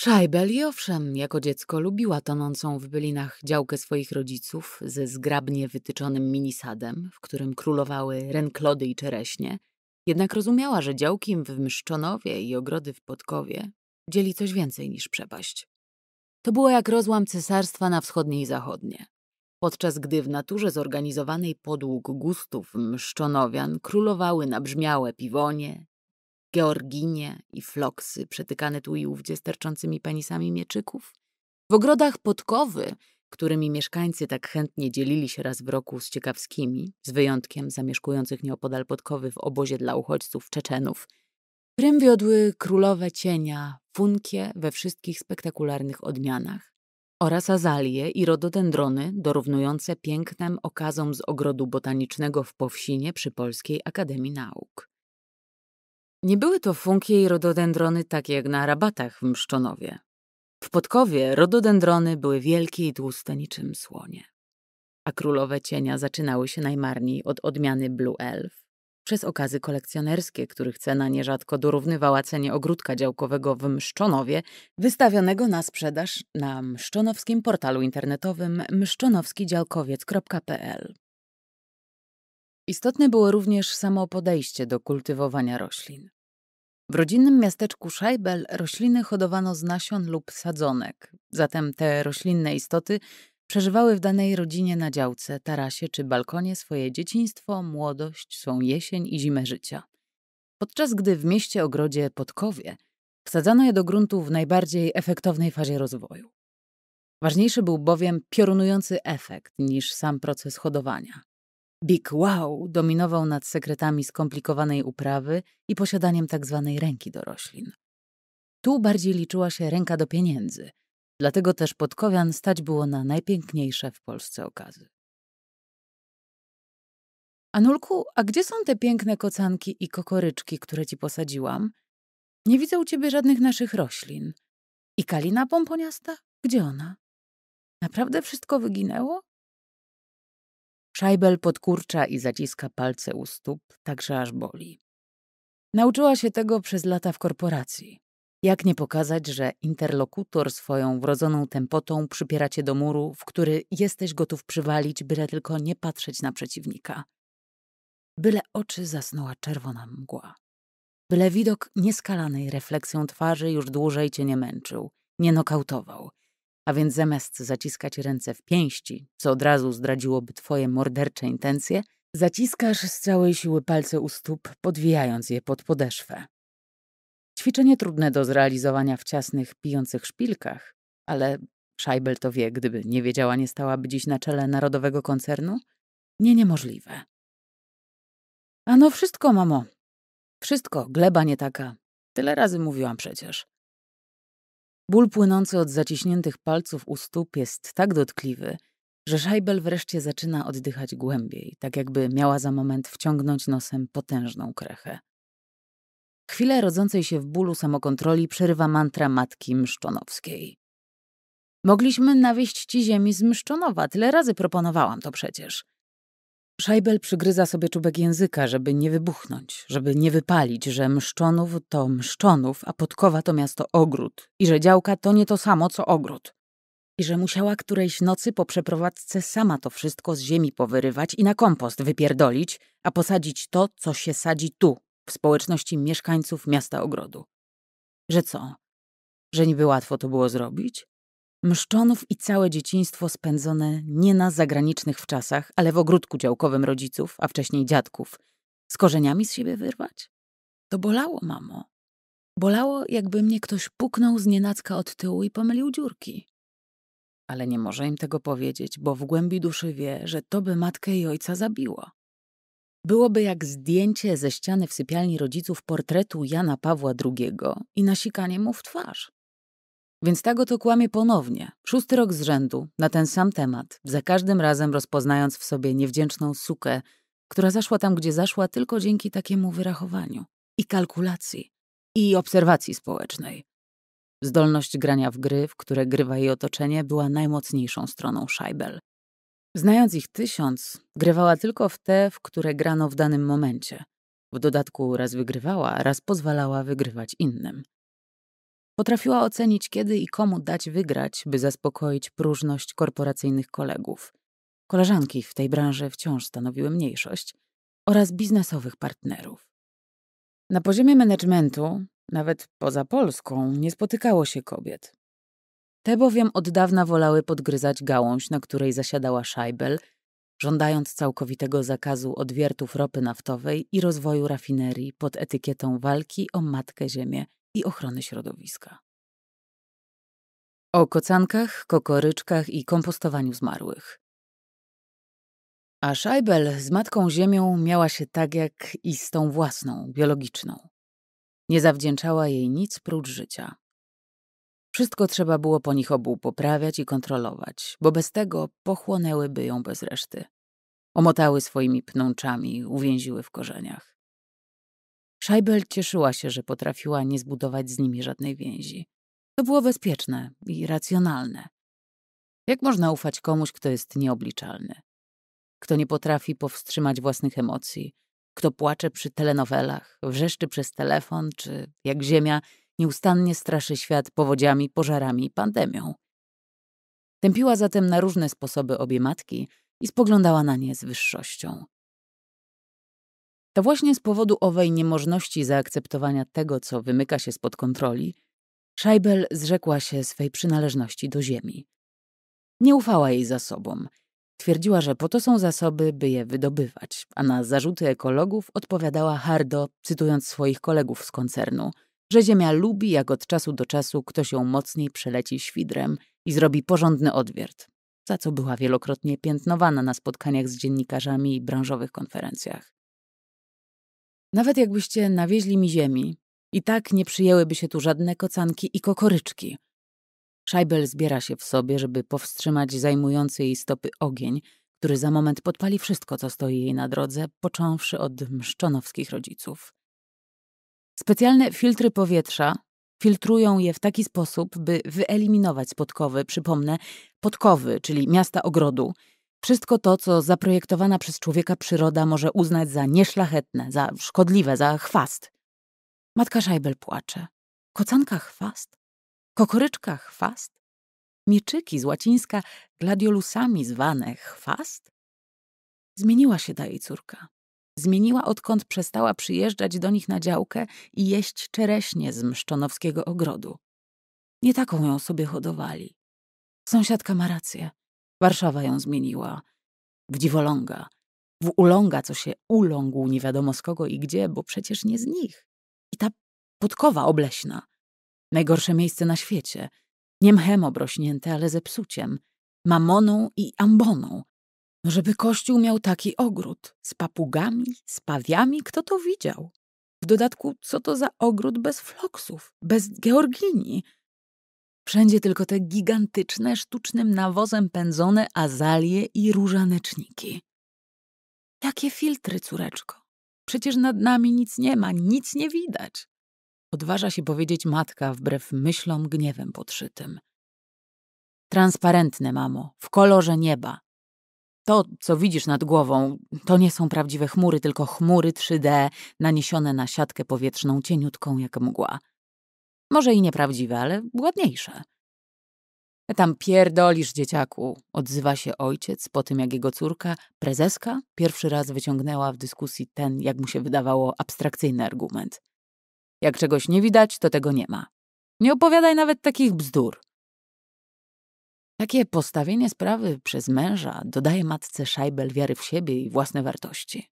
Szajbel i owszem, jako dziecko lubiła tonącą w bylinach działkę swoich rodziców ze zgrabnie wytyczonym minisadem, w którym królowały renklody i czereśnie, jednak rozumiała, że działki w Mszczonowie i ogrody w Podkowie dzieli coś więcej niż przepaść. To było jak rozłam cesarstwa na wschodnie i zachodnie. Podczas gdy w naturze zorganizowanej podług gustów mszczonowian królowały nabrzmiałe piwonie, georginie i floksy przetykane tu i ówdzie sterczącymi penisami mieczyków, w ogrodach Podkowy którymi mieszkańcy tak chętnie dzielili się raz w roku z ciekawskimi, z wyjątkiem zamieszkujących nieopodal Podkowy w obozie dla uchodźców Czeczenów, prym wiodły królowe cienia, funkie we wszystkich spektakularnych odmianach oraz azalie i rododendrony dorównujące pięknem okazom z ogrodu botanicznego w Powsinie przy Polskiej Akademii Nauk. Nie były to funkie i rododendrony takie jak na rabatach w Mszczonowie, w Podkowie rododendrony były wielkie i tłuste niczym słonie. A królowe cienia zaczynały się najmarniej od odmiany Blue Elf, przez okazy kolekcjonerskie, których cena nierzadko dorównywała cenie ogródka działkowego w Mszczonowie, wystawionego na sprzedaż na mszczonowskim portalu internetowym mszczonowskidziałkowiec.pl. Istotne było również samo podejście do kultywowania roślin. W rodzinnym miasteczku Szajbel rośliny hodowano z nasion lub sadzonek, zatem te roślinne istoty przeżywały w danej rodzinie na działce, tarasie czy balkonie swoje dzieciństwo, młodość, swą jesień i zimę życia. Podczas gdy w mieście ogrodzie Podkowie wsadzano je do gruntu w najbardziej efektownej fazie rozwoju. Ważniejszy był bowiem piorunujący efekt niż sam proces hodowania. Big Wow dominował nad sekretami skomplikowanej uprawy i posiadaniem tzw. Tak ręki do roślin. Tu bardziej liczyła się ręka do pieniędzy, dlatego też podkowian stać było na najpiękniejsze w Polsce okazy. Anulku, a gdzie są te piękne kocanki i kokoryczki, które ci posadziłam? Nie widzę u ciebie żadnych naszych roślin. I kalina pomponiasta? Gdzie ona? Naprawdę wszystko wyginęło? Szajbel podkurcza i zaciska palce u stóp, tak że aż boli. Nauczyła się tego przez lata w korporacji. Jak nie pokazać, że interlokutor swoją wrodzoną tempotą przypiera cię do muru, w który jesteś gotów przywalić, byle tylko nie patrzeć na przeciwnika. Byle oczy zasnęła czerwona mgła. Byle widok nieskalanej refleksją twarzy już dłużej cię nie męczył, nie nokautował – a więc zamiast zaciskać ręce w pięści, co od razu zdradziłoby twoje mordercze intencje, zaciskasz z całej siły palce u stóp, podwijając je pod podeszwę. Ćwiczenie trudne do zrealizowania w ciasnych, pijących szpilkach, ale Scheibel to wie, gdyby nie wiedziała, nie stałaby dziś na czele narodowego koncernu? Nie niemożliwe. Ano wszystko, mamo. Wszystko, gleba nie taka. Tyle razy mówiłam przecież. Ból płynący od zaciśniętych palców u stóp jest tak dotkliwy, że Szajbel wreszcie zaczyna oddychać głębiej, tak jakby miała za moment wciągnąć nosem potężną krechę. Chwilę rodzącej się w bólu samokontroli przerywa mantra matki Mszczonowskiej. Mogliśmy nawieść ci ziemi z Mszczonowa, tyle razy proponowałam to przecież. Szajbel przygryza sobie czubek języka, żeby nie wybuchnąć, żeby nie wypalić, że Mszczonów to Mszczonów, a Podkowa to miasto ogród i że działka to nie to samo co ogród. I że musiała którejś nocy po przeprowadzce sama to wszystko z ziemi powyrywać i na kompost wypierdolić, a posadzić to, co się sadzi tu, w społeczności mieszkańców miasta ogrodu. Że co? Że niby łatwo to było zrobić? Mszczonów i całe dzieciństwo spędzone nie na zagranicznych wczasach, ale w ogródku działkowym rodziców, a wcześniej dziadków, z korzeniami z siebie wyrwać? To bolało, mamo. Bolało, jakby mnie ktoś puknął z nienacka od tyłu i pomylił dziurki. Ale nie może im tego powiedzieć, bo w głębi duszy wie, że to by matkę i ojca zabiło. Byłoby jak zdjęcie ze ściany w sypialni rodziców portretu Jana Pawła II i nasikanie mu w twarz. Więc tak oto kłamie ponownie, szósty rok z rzędu, na ten sam temat, za każdym razem rozpoznając w sobie niewdzięczną sukę, która zaszła tam, gdzie zaszła tylko dzięki takiemu wyrachowaniu i kalkulacji i obserwacji społecznej. Zdolność grania w gry, w które grywa jej otoczenie, była najmocniejszą stroną Scheibel. Znając ich tysiąc, grywała tylko w te, w które grano w danym momencie. W dodatku raz wygrywała, raz pozwalała wygrywać innym. Potrafiła ocenić, kiedy i komu dać wygrać, by zaspokoić próżność korporacyjnych kolegów. Koleżanki w tej branży wciąż stanowiły mniejszość oraz biznesowych partnerów. Na poziomie managementu, nawet poza Polską, nie spotykało się kobiet. Te bowiem od dawna wolały podgryzać gałąź, na której zasiadała Scheibel, żądając całkowitego zakazu odwiertów ropy naftowej i rozwoju rafinerii pod etykietą walki o matkę ziemię i ochrony środowiska. O kocankach, kokoryczkach i kompostowaniu zmarłych. A Scheibel z Matką Ziemią miała się tak jak i z tą własną, biologiczną. Nie zawdzięczała jej nic prócz życia. Wszystko trzeba było po nich obu poprawiać i kontrolować, bo bez tego pochłonęłyby ją bez reszty. Omotały swoimi pnączami, uwięziły w korzeniach. Scheibel cieszyła się, że potrafiła nie zbudować z nimi żadnej więzi. To było bezpieczne i racjonalne. Jak można ufać komuś, kto jest nieobliczalny? Kto nie potrafi powstrzymać własnych emocji? Kto płacze przy telenowelach, wrzeszczy przez telefon, czy, jak ziemia, nieustannie straszy świat powodziami, pożarami i pandemią? Tępiła zatem na różne sposoby obie matki i spoglądała na nie z wyższością. To właśnie z powodu owej niemożności zaakceptowania tego, co wymyka się spod kontroli, Scheibel zrzekła się swej przynależności do ziemi. Nie ufała jej zasobom. Twierdziła, że po to są zasoby, by je wydobywać, a na zarzuty ekologów odpowiadała hardo, cytując swoich kolegów z koncernu, że ziemia lubi, jak od czasu do czasu ktoś ją mocniej przeleci świdrem i zrobi porządny odwiert, za co była wielokrotnie piętnowana na spotkaniach z dziennikarzami i branżowych konferencjach. Nawet jakbyście nawieźli mi ziemi, i tak nie przyjęłyby się tu żadne kocanki i kokoryczki. Szajbel zbiera się w sobie, żeby powstrzymać zajmujący jej stopy ogień, który za moment podpali wszystko, co stoi jej na drodze, począwszy od mszczonowskich rodziców. Specjalne filtry powietrza filtrują je w taki sposób, by wyeliminować podkowy, przypomnę, podkowy, czyli miasta ogrodu, wszystko to, co zaprojektowana przez człowieka przyroda może uznać za nieszlachetne, za szkodliwe, za chwast. Matka Szajbel płacze. Kocanka chwast? Kokoryczka chwast? Mieczyki z łacińska gladiolusami zwane chwast? Zmieniła się ta jej córka. Zmieniła, odkąd przestała przyjeżdżać do nich na działkę i jeść czereśnie z mszczonowskiego ogrodu. Nie taką ją sobie hodowali. Sąsiadka ma rację. Warszawa ją zmieniła. W dziwoląga. W uląga, co się ulągł nie wiadomo z kogo i gdzie, bo przecież nie z nich. I ta podkowa obleśna. Najgorsze miejsce na świecie. Nie mchem obrośnięte, ale zepsuciem. Mamoną i amboną. No żeby kościół miał taki ogród. Z papugami, z pawiami, kto to widział? W dodatku, co to za ogród bez floksów, bez georgini, Wszędzie tylko te gigantyczne, sztucznym nawozem pędzone azalie i różaneczniki. Jakie filtry, córeczko? Przecież nad nami nic nie ma, nic nie widać. Odważa się powiedzieć matka wbrew myślom gniewem podszytym. Transparentne, mamo, w kolorze nieba. To, co widzisz nad głową, to nie są prawdziwe chmury, tylko chmury 3D naniesione na siatkę powietrzną cieniutką jak mgła. Może i nieprawdziwe, ale ładniejsze. Tam pierdolisz, dzieciaku, odzywa się ojciec po tym, jak jego córka, prezeska, pierwszy raz wyciągnęła w dyskusji ten, jak mu się wydawało, abstrakcyjny argument. Jak czegoś nie widać, to tego nie ma. Nie opowiadaj nawet takich bzdur. Takie postawienie sprawy przez męża dodaje matce Szajbel wiary w siebie i własne wartości.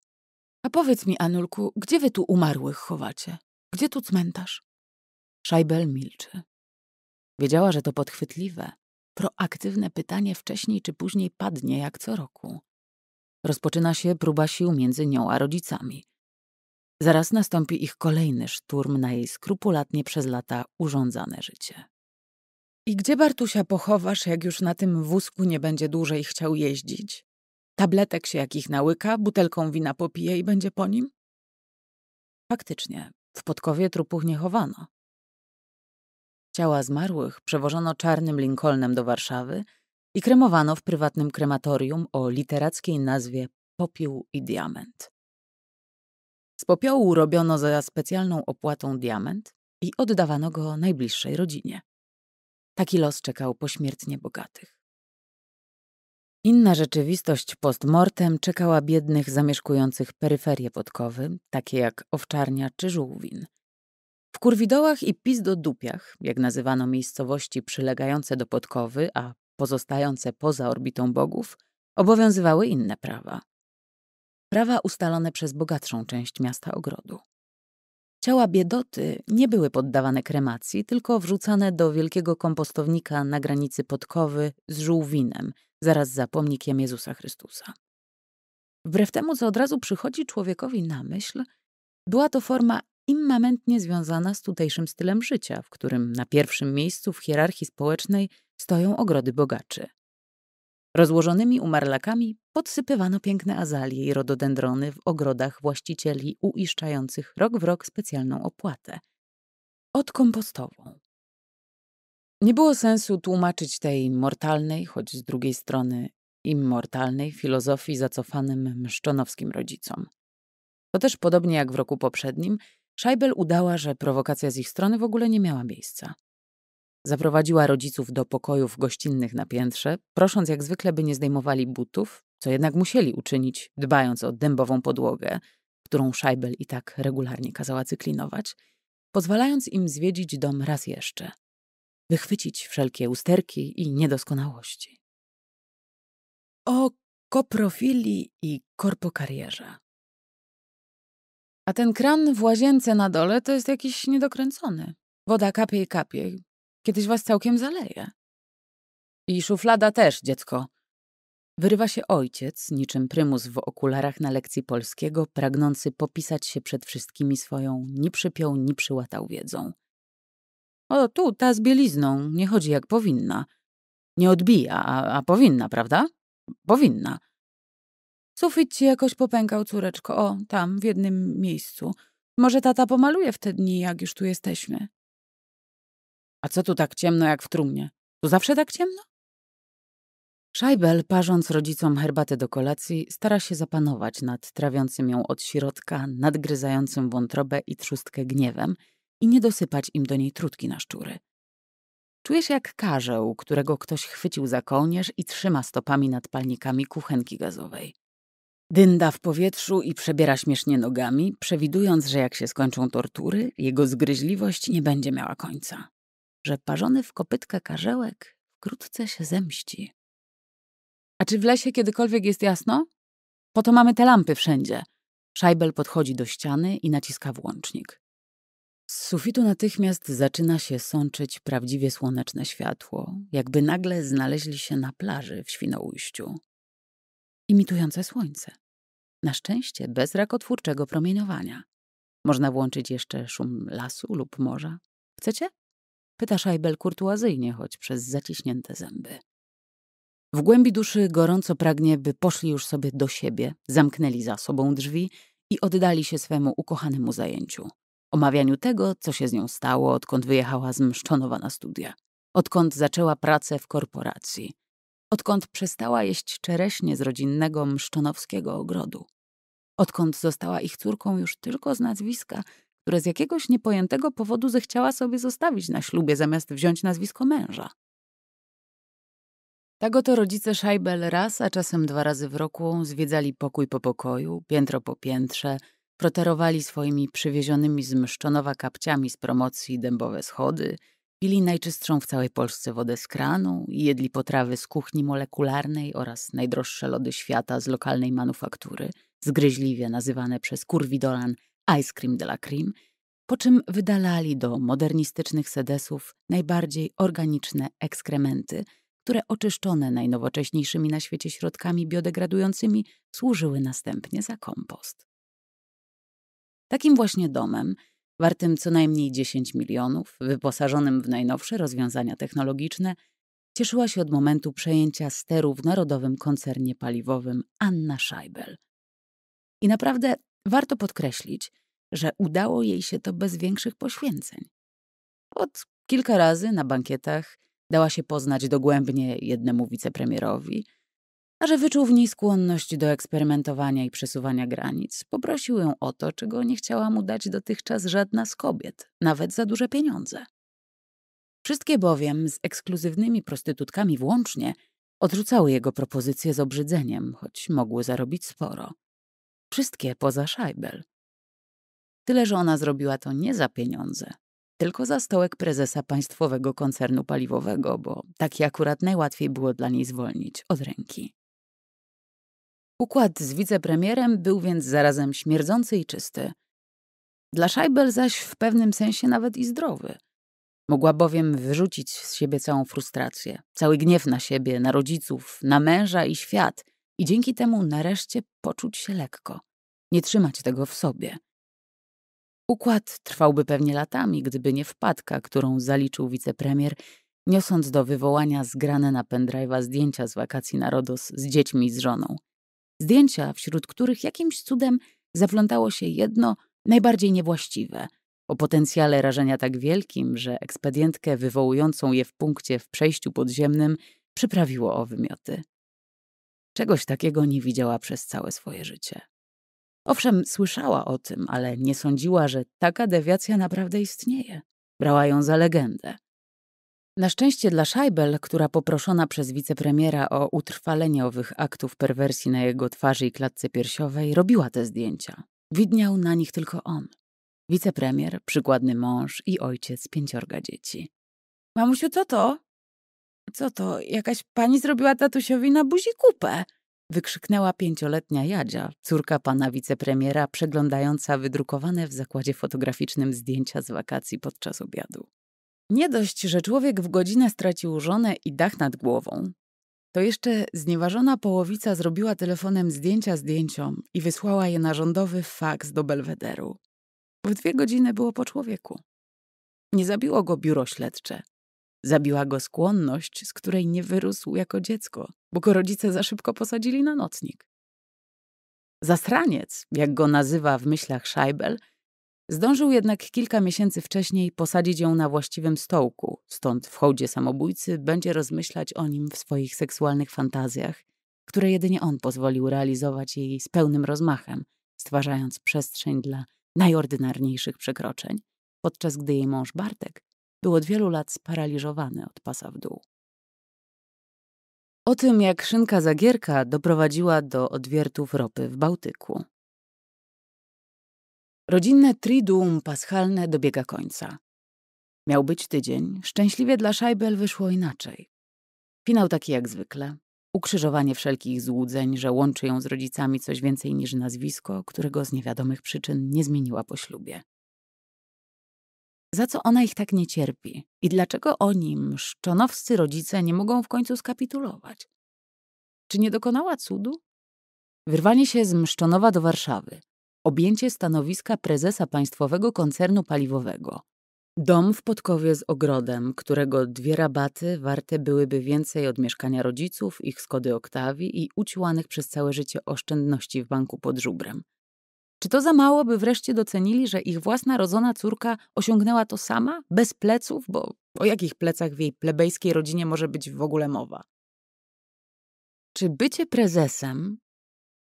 A powiedz mi, Anulku, gdzie wy tu umarłych chowacie? Gdzie tu cmentarz? Szajbel milczy. Wiedziała, że to podchwytliwe, proaktywne pytanie wcześniej czy później padnie jak co roku. Rozpoczyna się próba sił między nią a rodzicami. Zaraz nastąpi ich kolejny szturm na jej skrupulatnie przez lata urządzane życie. I gdzie Bartusia pochowasz, jak już na tym wózku nie będzie dłużej chciał jeździć? Tabletek się jakich nałyka, butelką wina popije i będzie po nim? Faktycznie, w Podkowie trupów nie chowano. Ciała zmarłych przewożono czarnym Lincolnem do Warszawy i kremowano w prywatnym krematorium o literackiej nazwie Popiół i Diament. Z popiołu robiono za specjalną opłatą diament i oddawano go najbliższej rodzinie. Taki los czekał pośmiertnie bogatych. Inna rzeczywistość postmortem czekała biednych zamieszkujących peryferie Podkowy, takie jak Owczarnia czy Żółwin. Kurwidołach i Pizdodupiach, jak nazywano miejscowości przylegające do Podkowy, a pozostające poza orbitą bogów, obowiązywały inne prawa. Prawa ustalone przez bogatszą część miasta ogrodu. Ciała biedoty nie były poddawane kremacji, tylko wrzucane do wielkiego kompostownika na granicy Podkowy z żółwinem, zaraz za pomnikiem Jezusa Chrystusa. Wbrew temu, co od razu przychodzi człowiekowi na myśl, była to forma immamentnie związana z tutejszym stylem życia, w którym na pierwszym miejscu w hierarchii społecznej stoją ogrody bogaczy. Rozłożonymi umarlakami podsypywano piękne azalie i rododendrony w ogrodach właścicieli uiszczających rok w rok specjalną opłatę. Odkompostową. Nie było sensu tłumaczyć tej mortalnej, choć z drugiej strony immortalnej filozofii zacofanym mszczonowskim rodzicom. To też podobnie jak w roku poprzednim, Scheibel udała, że prowokacja z ich strony w ogóle nie miała miejsca. Zaprowadziła rodziców do pokojów gościnnych na piętrze, prosząc jak zwykle, by nie zdejmowali butów, co jednak musieli uczynić, dbając o dębową podłogę, którą Scheibel i tak regularnie kazała cyklinować, pozwalając im zwiedzić dom raz jeszcze, wychwycić wszelkie usterki i niedoskonałości. O koprofilii i korpokarierze. A ten kran w łazience na dole to jest jakiś niedokręcony. Woda kapie i kapie. Kiedyś was całkiem zaleje. I szuflada też, dziecko. Wyrywa się ojciec, niczym prymus w okularach na lekcji polskiego, pragnący popisać się przed wszystkimi swoją ni przypiął, ni przyłatał wiedzą. O, tu, ta z bielizną, nie chodzi jak powinna. Nie odbija, a, a powinna, prawda? Powinna. Sufit ci jakoś popękał, córeczko. O, tam, w jednym miejscu. Może tata pomaluje w te dni, jak już tu jesteśmy. A co tu tak ciemno jak w trumnie? Tu zawsze tak ciemno? Szajbel, parząc rodzicom herbatę do kolacji, stara się zapanować nad trawiącym ją od środka, nadgryzającym wątrobę i trzustkę gniewem i nie dosypać im do niej trutki na szczury. Czuje się jak karzeł, którego ktoś chwycił za kołnierz i trzyma stopami nad palnikami kuchenki gazowej. Dynda w powietrzu i przebiera śmiesznie nogami, przewidując, że jak się skończą tortury, jego zgryźliwość nie będzie miała końca. Że parzony w kopytkę karzełek wkrótce się zemści. A czy w lesie kiedykolwiek jest jasno? Po to mamy te lampy wszędzie. Szajbel podchodzi do ściany i naciska włącznik. Z sufitu natychmiast zaczyna się sączyć prawdziwie słoneczne światło, jakby nagle znaleźli się na plaży w Świnoujściu. Imitujące słońce. Na szczęście bez rakotwórczego promieniowania. Można włączyć jeszcze szum lasu lub morza. Chcecie? Pyta Szajbel kurtuazyjnie, choć przez zaciśnięte zęby. W głębi duszy gorąco pragnie, by poszli już sobie do siebie, zamknęli za sobą drzwi i oddali się swemu ukochanemu zajęciu. Omawianiu tego, co się z nią stało, odkąd wyjechała z Mszczonowa na studia. Odkąd zaczęła pracę w korporacji. Odkąd przestała jeść czereśnie z rodzinnego mszczonowskiego ogrodu. Odkąd została ich córką już tylko z nazwiska, które z jakiegoś niepojętego powodu zechciała sobie zostawić na ślubie zamiast wziąć nazwisko męża. Tak oto rodzice Scheibel raz, a czasem dwa razy w roku zwiedzali pokój po pokoju, piętro po piętrze, proterowali swoimi przywiezionymi z Mszczonowa kapciami z promocji dębowe schody, pili najczystszą w całej Polsce wodę z kranu jedli potrawy z kuchni molekularnej oraz najdroższe lody świata z lokalnej manufaktury, zgryźliwie nazywane przez kurwidolan ice cream de la cream, po czym wydalali do modernistycznych sedesów najbardziej organiczne ekskrementy – które oczyszczone najnowocześniejszymi na świecie środkami biodegradującymi służyły następnie za kompost. Takim właśnie domem, wartym co najmniej 10 milionów, wyposażonym w najnowsze rozwiązania technologiczne, cieszyła się od momentu przejęcia steru w Narodowym Koncernie Paliwowym Anna Scheibel. I naprawdę warto podkreślić, że udało jej się to bez większych poświęceń. Od kilka razy na bankietach Dała się poznać dogłębnie jednemu wicepremierowi, a że wyczuł w niej skłonność do eksperymentowania i przesuwania granic, poprosił ją o to, czego nie chciała mu dać dotychczas żadna z kobiet, nawet za duże pieniądze. Wszystkie bowiem, z ekskluzywnymi prostytutkami włącznie, odrzucały jego propozycje z obrzydzeniem, choć mogły zarobić sporo. Wszystkie poza Scheibel. Tyle, że ona zrobiła to nie za pieniądze, tylko za stołek prezesa państwowego koncernu paliwowego, bo taki akurat najłatwiej było dla niej zwolnić od ręki. Układ z wicepremierem był więc zarazem śmierdzący i czysty. Dla Scheibel zaś w pewnym sensie nawet i zdrowy. Mogła bowiem wyrzucić z siebie całą frustrację, cały gniew na siebie, na rodziców, na męża i świat i dzięki temu nareszcie poczuć się lekko, nie trzymać tego w sobie – Układ trwałby pewnie latami, gdyby nie wpadka, którą zaliczył wicepremier, niosąc do wywołania zgrane na pendrive'a zdjęcia z wakacji na Rodos z dziećmi i z żoną. Zdjęcia, wśród których jakimś cudem zaplątało się jedno, najbardziej niewłaściwe, o potencjale rażenia tak wielkim, że ekspedientkę wywołującą je w punkcie w przejściu podziemnym przyprawiło o wymioty. Czegoś takiego nie widziała przez całe swoje życie. Owszem, słyszała o tym, ale nie sądziła, że taka dewiacja naprawdę istnieje. Brała ją za legendę. Na szczęście dla Scheibel, która poproszona przez wicepremiera o utrwalenie owych aktów perwersji na jego twarzy i klatce piersiowej, robiła te zdjęcia. Widniał na nich tylko on. Wicepremier, przykładny mąż i ojciec pięciorga dzieci. Mamusiu, co to? Co to? Jakaś pani zrobiła tatusiowi na buzi kupę wykrzyknęła pięcioletnia Jadzia, córka pana wicepremiera, przeglądająca wydrukowane w zakładzie fotograficznym zdjęcia z wakacji podczas obiadu. Nie dość, że człowiek w godzinę stracił żonę i dach nad głową, to jeszcze znieważona połowica zrobiła telefonem zdjęcia zdjęciom i wysłała je na rządowy faks do Belwederu. W dwie godziny było po człowieku. Nie zabiło go biuro śledcze. Zabiła go skłonność, z której nie wyrósł jako dziecko, bo go rodzice za szybko posadzili na nocnik. Zasraniec, jak go nazywa w myślach Scheibel, zdążył jednak kilka miesięcy wcześniej posadzić ją na właściwym stołku, stąd w hołdzie samobójcy będzie rozmyślać o nim w swoich seksualnych fantazjach, które jedynie on pozwolił realizować jej z pełnym rozmachem, stwarzając przestrzeń dla najordynarniejszych przekroczeń, podczas gdy jej mąż Bartek był od wielu lat sparaliżowany od pasa w dół. O tym, jak szynka Zagierka doprowadziła do odwiertów ropy w Bałtyku. Rodzinne triduum paschalne dobiega końca. Miał być tydzień, szczęśliwie dla Szajbel wyszło inaczej. Finał taki jak zwykle. Ukrzyżowanie wszelkich złudzeń, że łączy ją z rodzicami coś więcej niż nazwisko, którego z niewiadomych przyczyn nie zmieniła po ślubie. Za co ona ich tak nie cierpi? I dlaczego oni, mszczonowscy rodzice, nie mogą w końcu skapitulować? Czy nie dokonała cudu? Wyrwanie się z Mszczonowa do Warszawy. Objęcie stanowiska prezesa państwowego koncernu paliwowego. Dom w Podkowie z ogrodem, którego dwie rabaty warte byłyby więcej od mieszkania rodziców, ich Skody Oktawi i uciłanych przez całe życie oszczędności w banku pod żubrem. Czy to za mało, by wreszcie docenili, że ich własna rodzona córka osiągnęła to sama, bez pleców, bo o jakich plecach w jej plebejskiej rodzinie może być w ogóle mowa? Czy bycie prezesem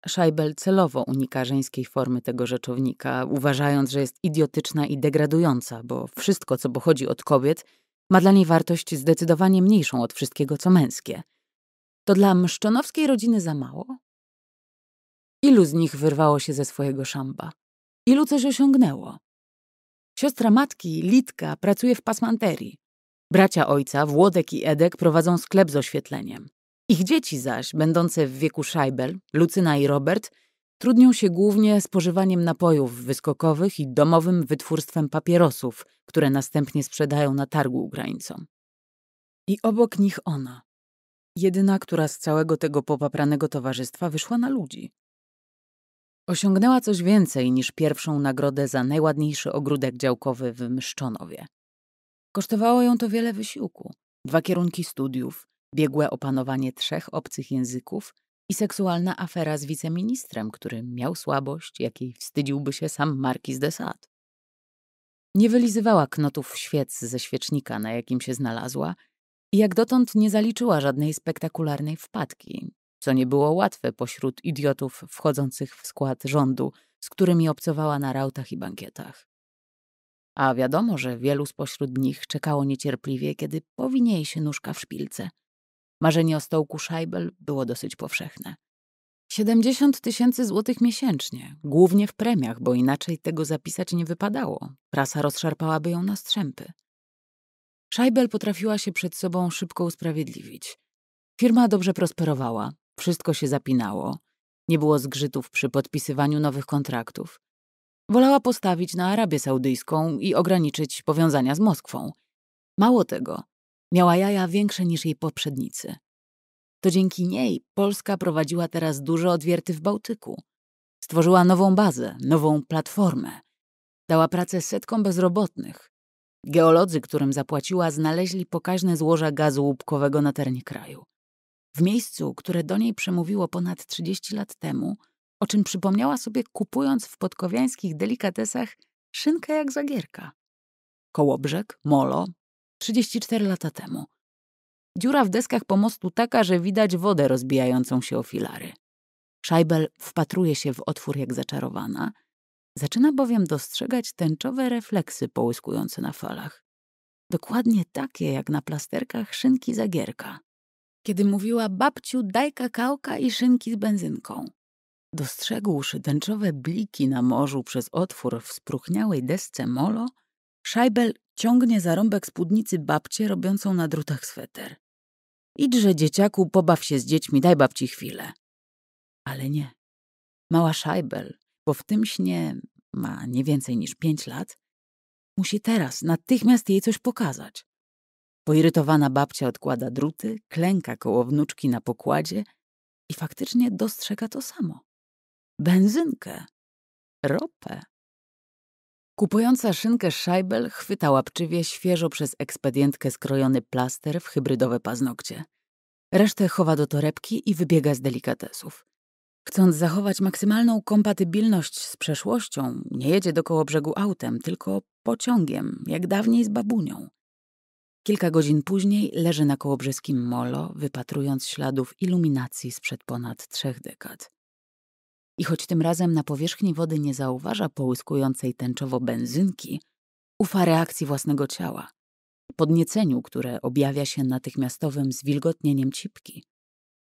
Scheibel celowo unika żeńskiej formy tego rzeczownika, uważając, że jest idiotyczna i degradująca, bo wszystko, co pochodzi od kobiet, ma dla niej wartość zdecydowanie mniejszą od wszystkiego, co męskie. To dla mszczonowskiej rodziny za mało? Ilu z nich wyrwało się ze swojego szamba? Ilu coś osiągnęło? Siostra matki, Litka, pracuje w pasmanterii. Bracia ojca, Włodek i Edek, prowadzą sklep z oświetleniem. Ich dzieci zaś, będące w wieku Scheibel, Lucyna i Robert, trudnią się głównie spożywaniem napojów wyskokowych i domowym wytwórstwem papierosów, które następnie sprzedają na targu Ukraińcom. I obok nich ona, jedyna, która z całego tego popapranego towarzystwa wyszła na ludzi. Osiągnęła coś więcej niż pierwszą nagrodę za najładniejszy ogródek działkowy w Myszczonowie. Kosztowało ją to wiele wysiłku, dwa kierunki studiów, biegłe opanowanie trzech obcych języków i seksualna afera z wiceministrem, który miał słabość, jakiej wstydziłby się sam Markiz de Sade. Nie wylizywała knotów świec ze świecznika, na jakim się znalazła i jak dotąd nie zaliczyła żadnej spektakularnej wpadki, co nie było łatwe pośród idiotów wchodzących w skład rządu, z którymi obcowała na rautach i bankietach. A wiadomo, że wielu spośród nich czekało niecierpliwie, kiedy powinieje się nóżka w szpilce – Marzenie o stołku Scheibel było dosyć powszechne. 70 tysięcy złotych miesięcznie, głównie w premiach, bo inaczej tego zapisać nie wypadało. Prasa rozszarpałaby ją na strzępy. Scheibel potrafiła się przed sobą szybko usprawiedliwić. Firma dobrze prosperowała, wszystko się zapinało, nie było zgrzytów przy podpisywaniu nowych kontraktów. Wolała postawić na Arabię Saudyjską i ograniczyć powiązania z Moskwą. Mało tego, Miała jaja większe niż jej poprzednicy. To dzięki niej Polska prowadziła teraz duże odwierty w Bałtyku. Stworzyła nową bazę, nową platformę. Dała pracę setkom bezrobotnych. Geolodzy, którym zapłaciła, znaleźli pokaźne złoża gazu łupkowego na terenie kraju. W miejscu, które do niej przemówiło ponad 30 lat temu, o czym przypomniała sobie kupując w podkowiańskich delikatesach szynkę jak zagierka. Kołobrzeg, molo, 34 lata temu. Dziura w deskach pomostu taka, że widać wodę rozbijającą się o filary. Scheibel wpatruje się w otwór jak zaczarowana. Zaczyna bowiem dostrzegać tęczowe refleksy połyskujące na falach. Dokładnie takie jak na plasterkach szynki zagierka. Kiedy mówiła babciu daj kakałka i szynki z benzynką. Dostrzegłszy tęczowe bliki na morzu przez otwór w spruchniałej desce molo, Scheibel ciągnie za rąbek spódnicy babcię robiącą na drutach sweter. Idźże, dzieciaku, pobaw się z dziećmi, daj babci chwilę. Ale nie. Mała Scheibel, bo w tym śnie ma nie więcej niż pięć lat, musi teraz, natychmiast jej coś pokazać. Poirytowana babcia odkłada druty, klęka koło wnuczki na pokładzie i faktycznie dostrzega to samo. Benzynkę, ropę. Kupująca szynkę Scheibel chwyta łapczywie świeżo przez ekspedientkę skrojony plaster w hybrydowe paznokcie. Resztę chowa do torebki i wybiega z delikatesów. Chcąc zachować maksymalną kompatybilność z przeszłością, nie jedzie do brzegu autem, tylko pociągiem, jak dawniej z babunią. Kilka godzin później leży na kołobrzeskim molo, wypatrując śladów iluminacji sprzed ponad trzech dekad. I choć tym razem na powierzchni wody nie zauważa połyskującej tęczowo benzynki, ufa reakcji własnego ciała, podnieceniu, które objawia się natychmiastowym zwilgotnieniem cipki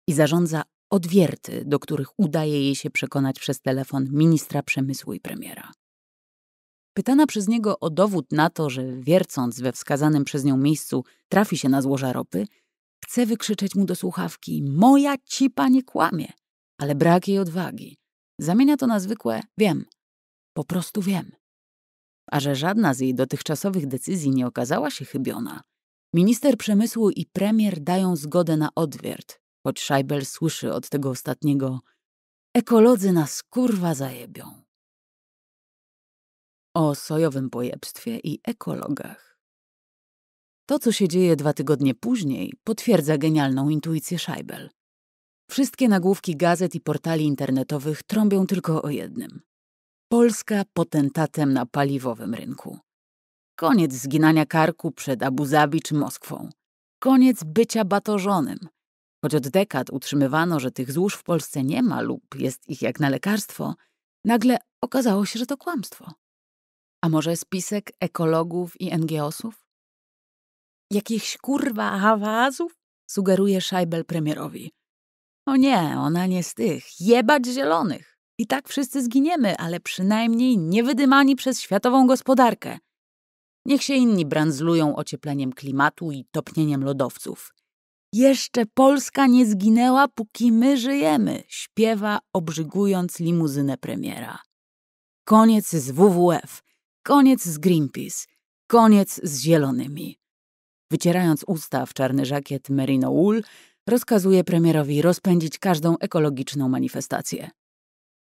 i zarządza odwierty, do których udaje jej się przekonać przez telefon ministra przemysłu i premiera. Pytana przez niego o dowód na to, że wiercąc we wskazanym przez nią miejscu trafi się na złoża ropy, chce wykrzyczeć mu do słuchawki: Moja cipa nie kłamie, ale brak jej odwagi. Zamienia to na zwykłe wiem. Po prostu wiem. A że żadna z jej dotychczasowych decyzji nie okazała się chybiona, minister przemysłu i premier dają zgodę na odwiert, choć Scheibel słyszy od tego ostatniego ekolodzy nas kurwa zajebią. O sojowym pojebstwie i ekologach. To, co się dzieje dwa tygodnie później, potwierdza genialną intuicję Scheibel. Wszystkie nagłówki gazet i portali internetowych trąbią tylko o jednym. Polska potentatem na paliwowym rynku. Koniec zginania karku przed Abu Zabi czy Moskwą. Koniec bycia batorzonym. Choć od dekad utrzymywano, że tych złóż w Polsce nie ma lub jest ich jak na lekarstwo, nagle okazało się, że to kłamstwo. A może spisek ekologów i NGO-sów? Jakichś kurwa hawazów? Sugeruje Szajbel premierowi. O nie, ona nie z tych. Jebać zielonych. I tak wszyscy zginiemy, ale przynajmniej nie wydymani przez światową gospodarkę. Niech się inni brandzlują ociepleniem klimatu i topnieniem lodowców. Jeszcze Polska nie zginęła, póki my żyjemy, śpiewa, obrzygując limuzynę premiera. Koniec z WWF, koniec z Greenpeace, koniec z zielonymi. Wycierając usta w czarny żakiet merino wool, rozkazuje premierowi rozpędzić każdą ekologiczną manifestację.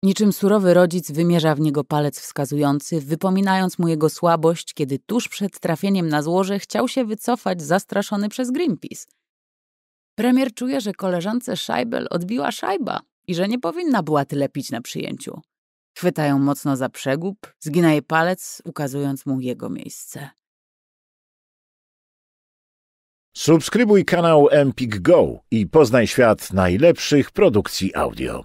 Niczym surowy rodzic wymierza w niego palec wskazujący, wypominając mu jego słabość, kiedy tuż przed trafieniem na złoże chciał się wycofać zastraszony przez Greenpeace. Premier czuje, że koleżance Szajbel odbiła szajba i że nie powinna była tyle pić na przyjęciu. Chwytają mocno za przegub, zgina jej palec, ukazując mu jego miejsce. Subskrybuj kanał Empik Go i poznaj świat najlepszych produkcji audio.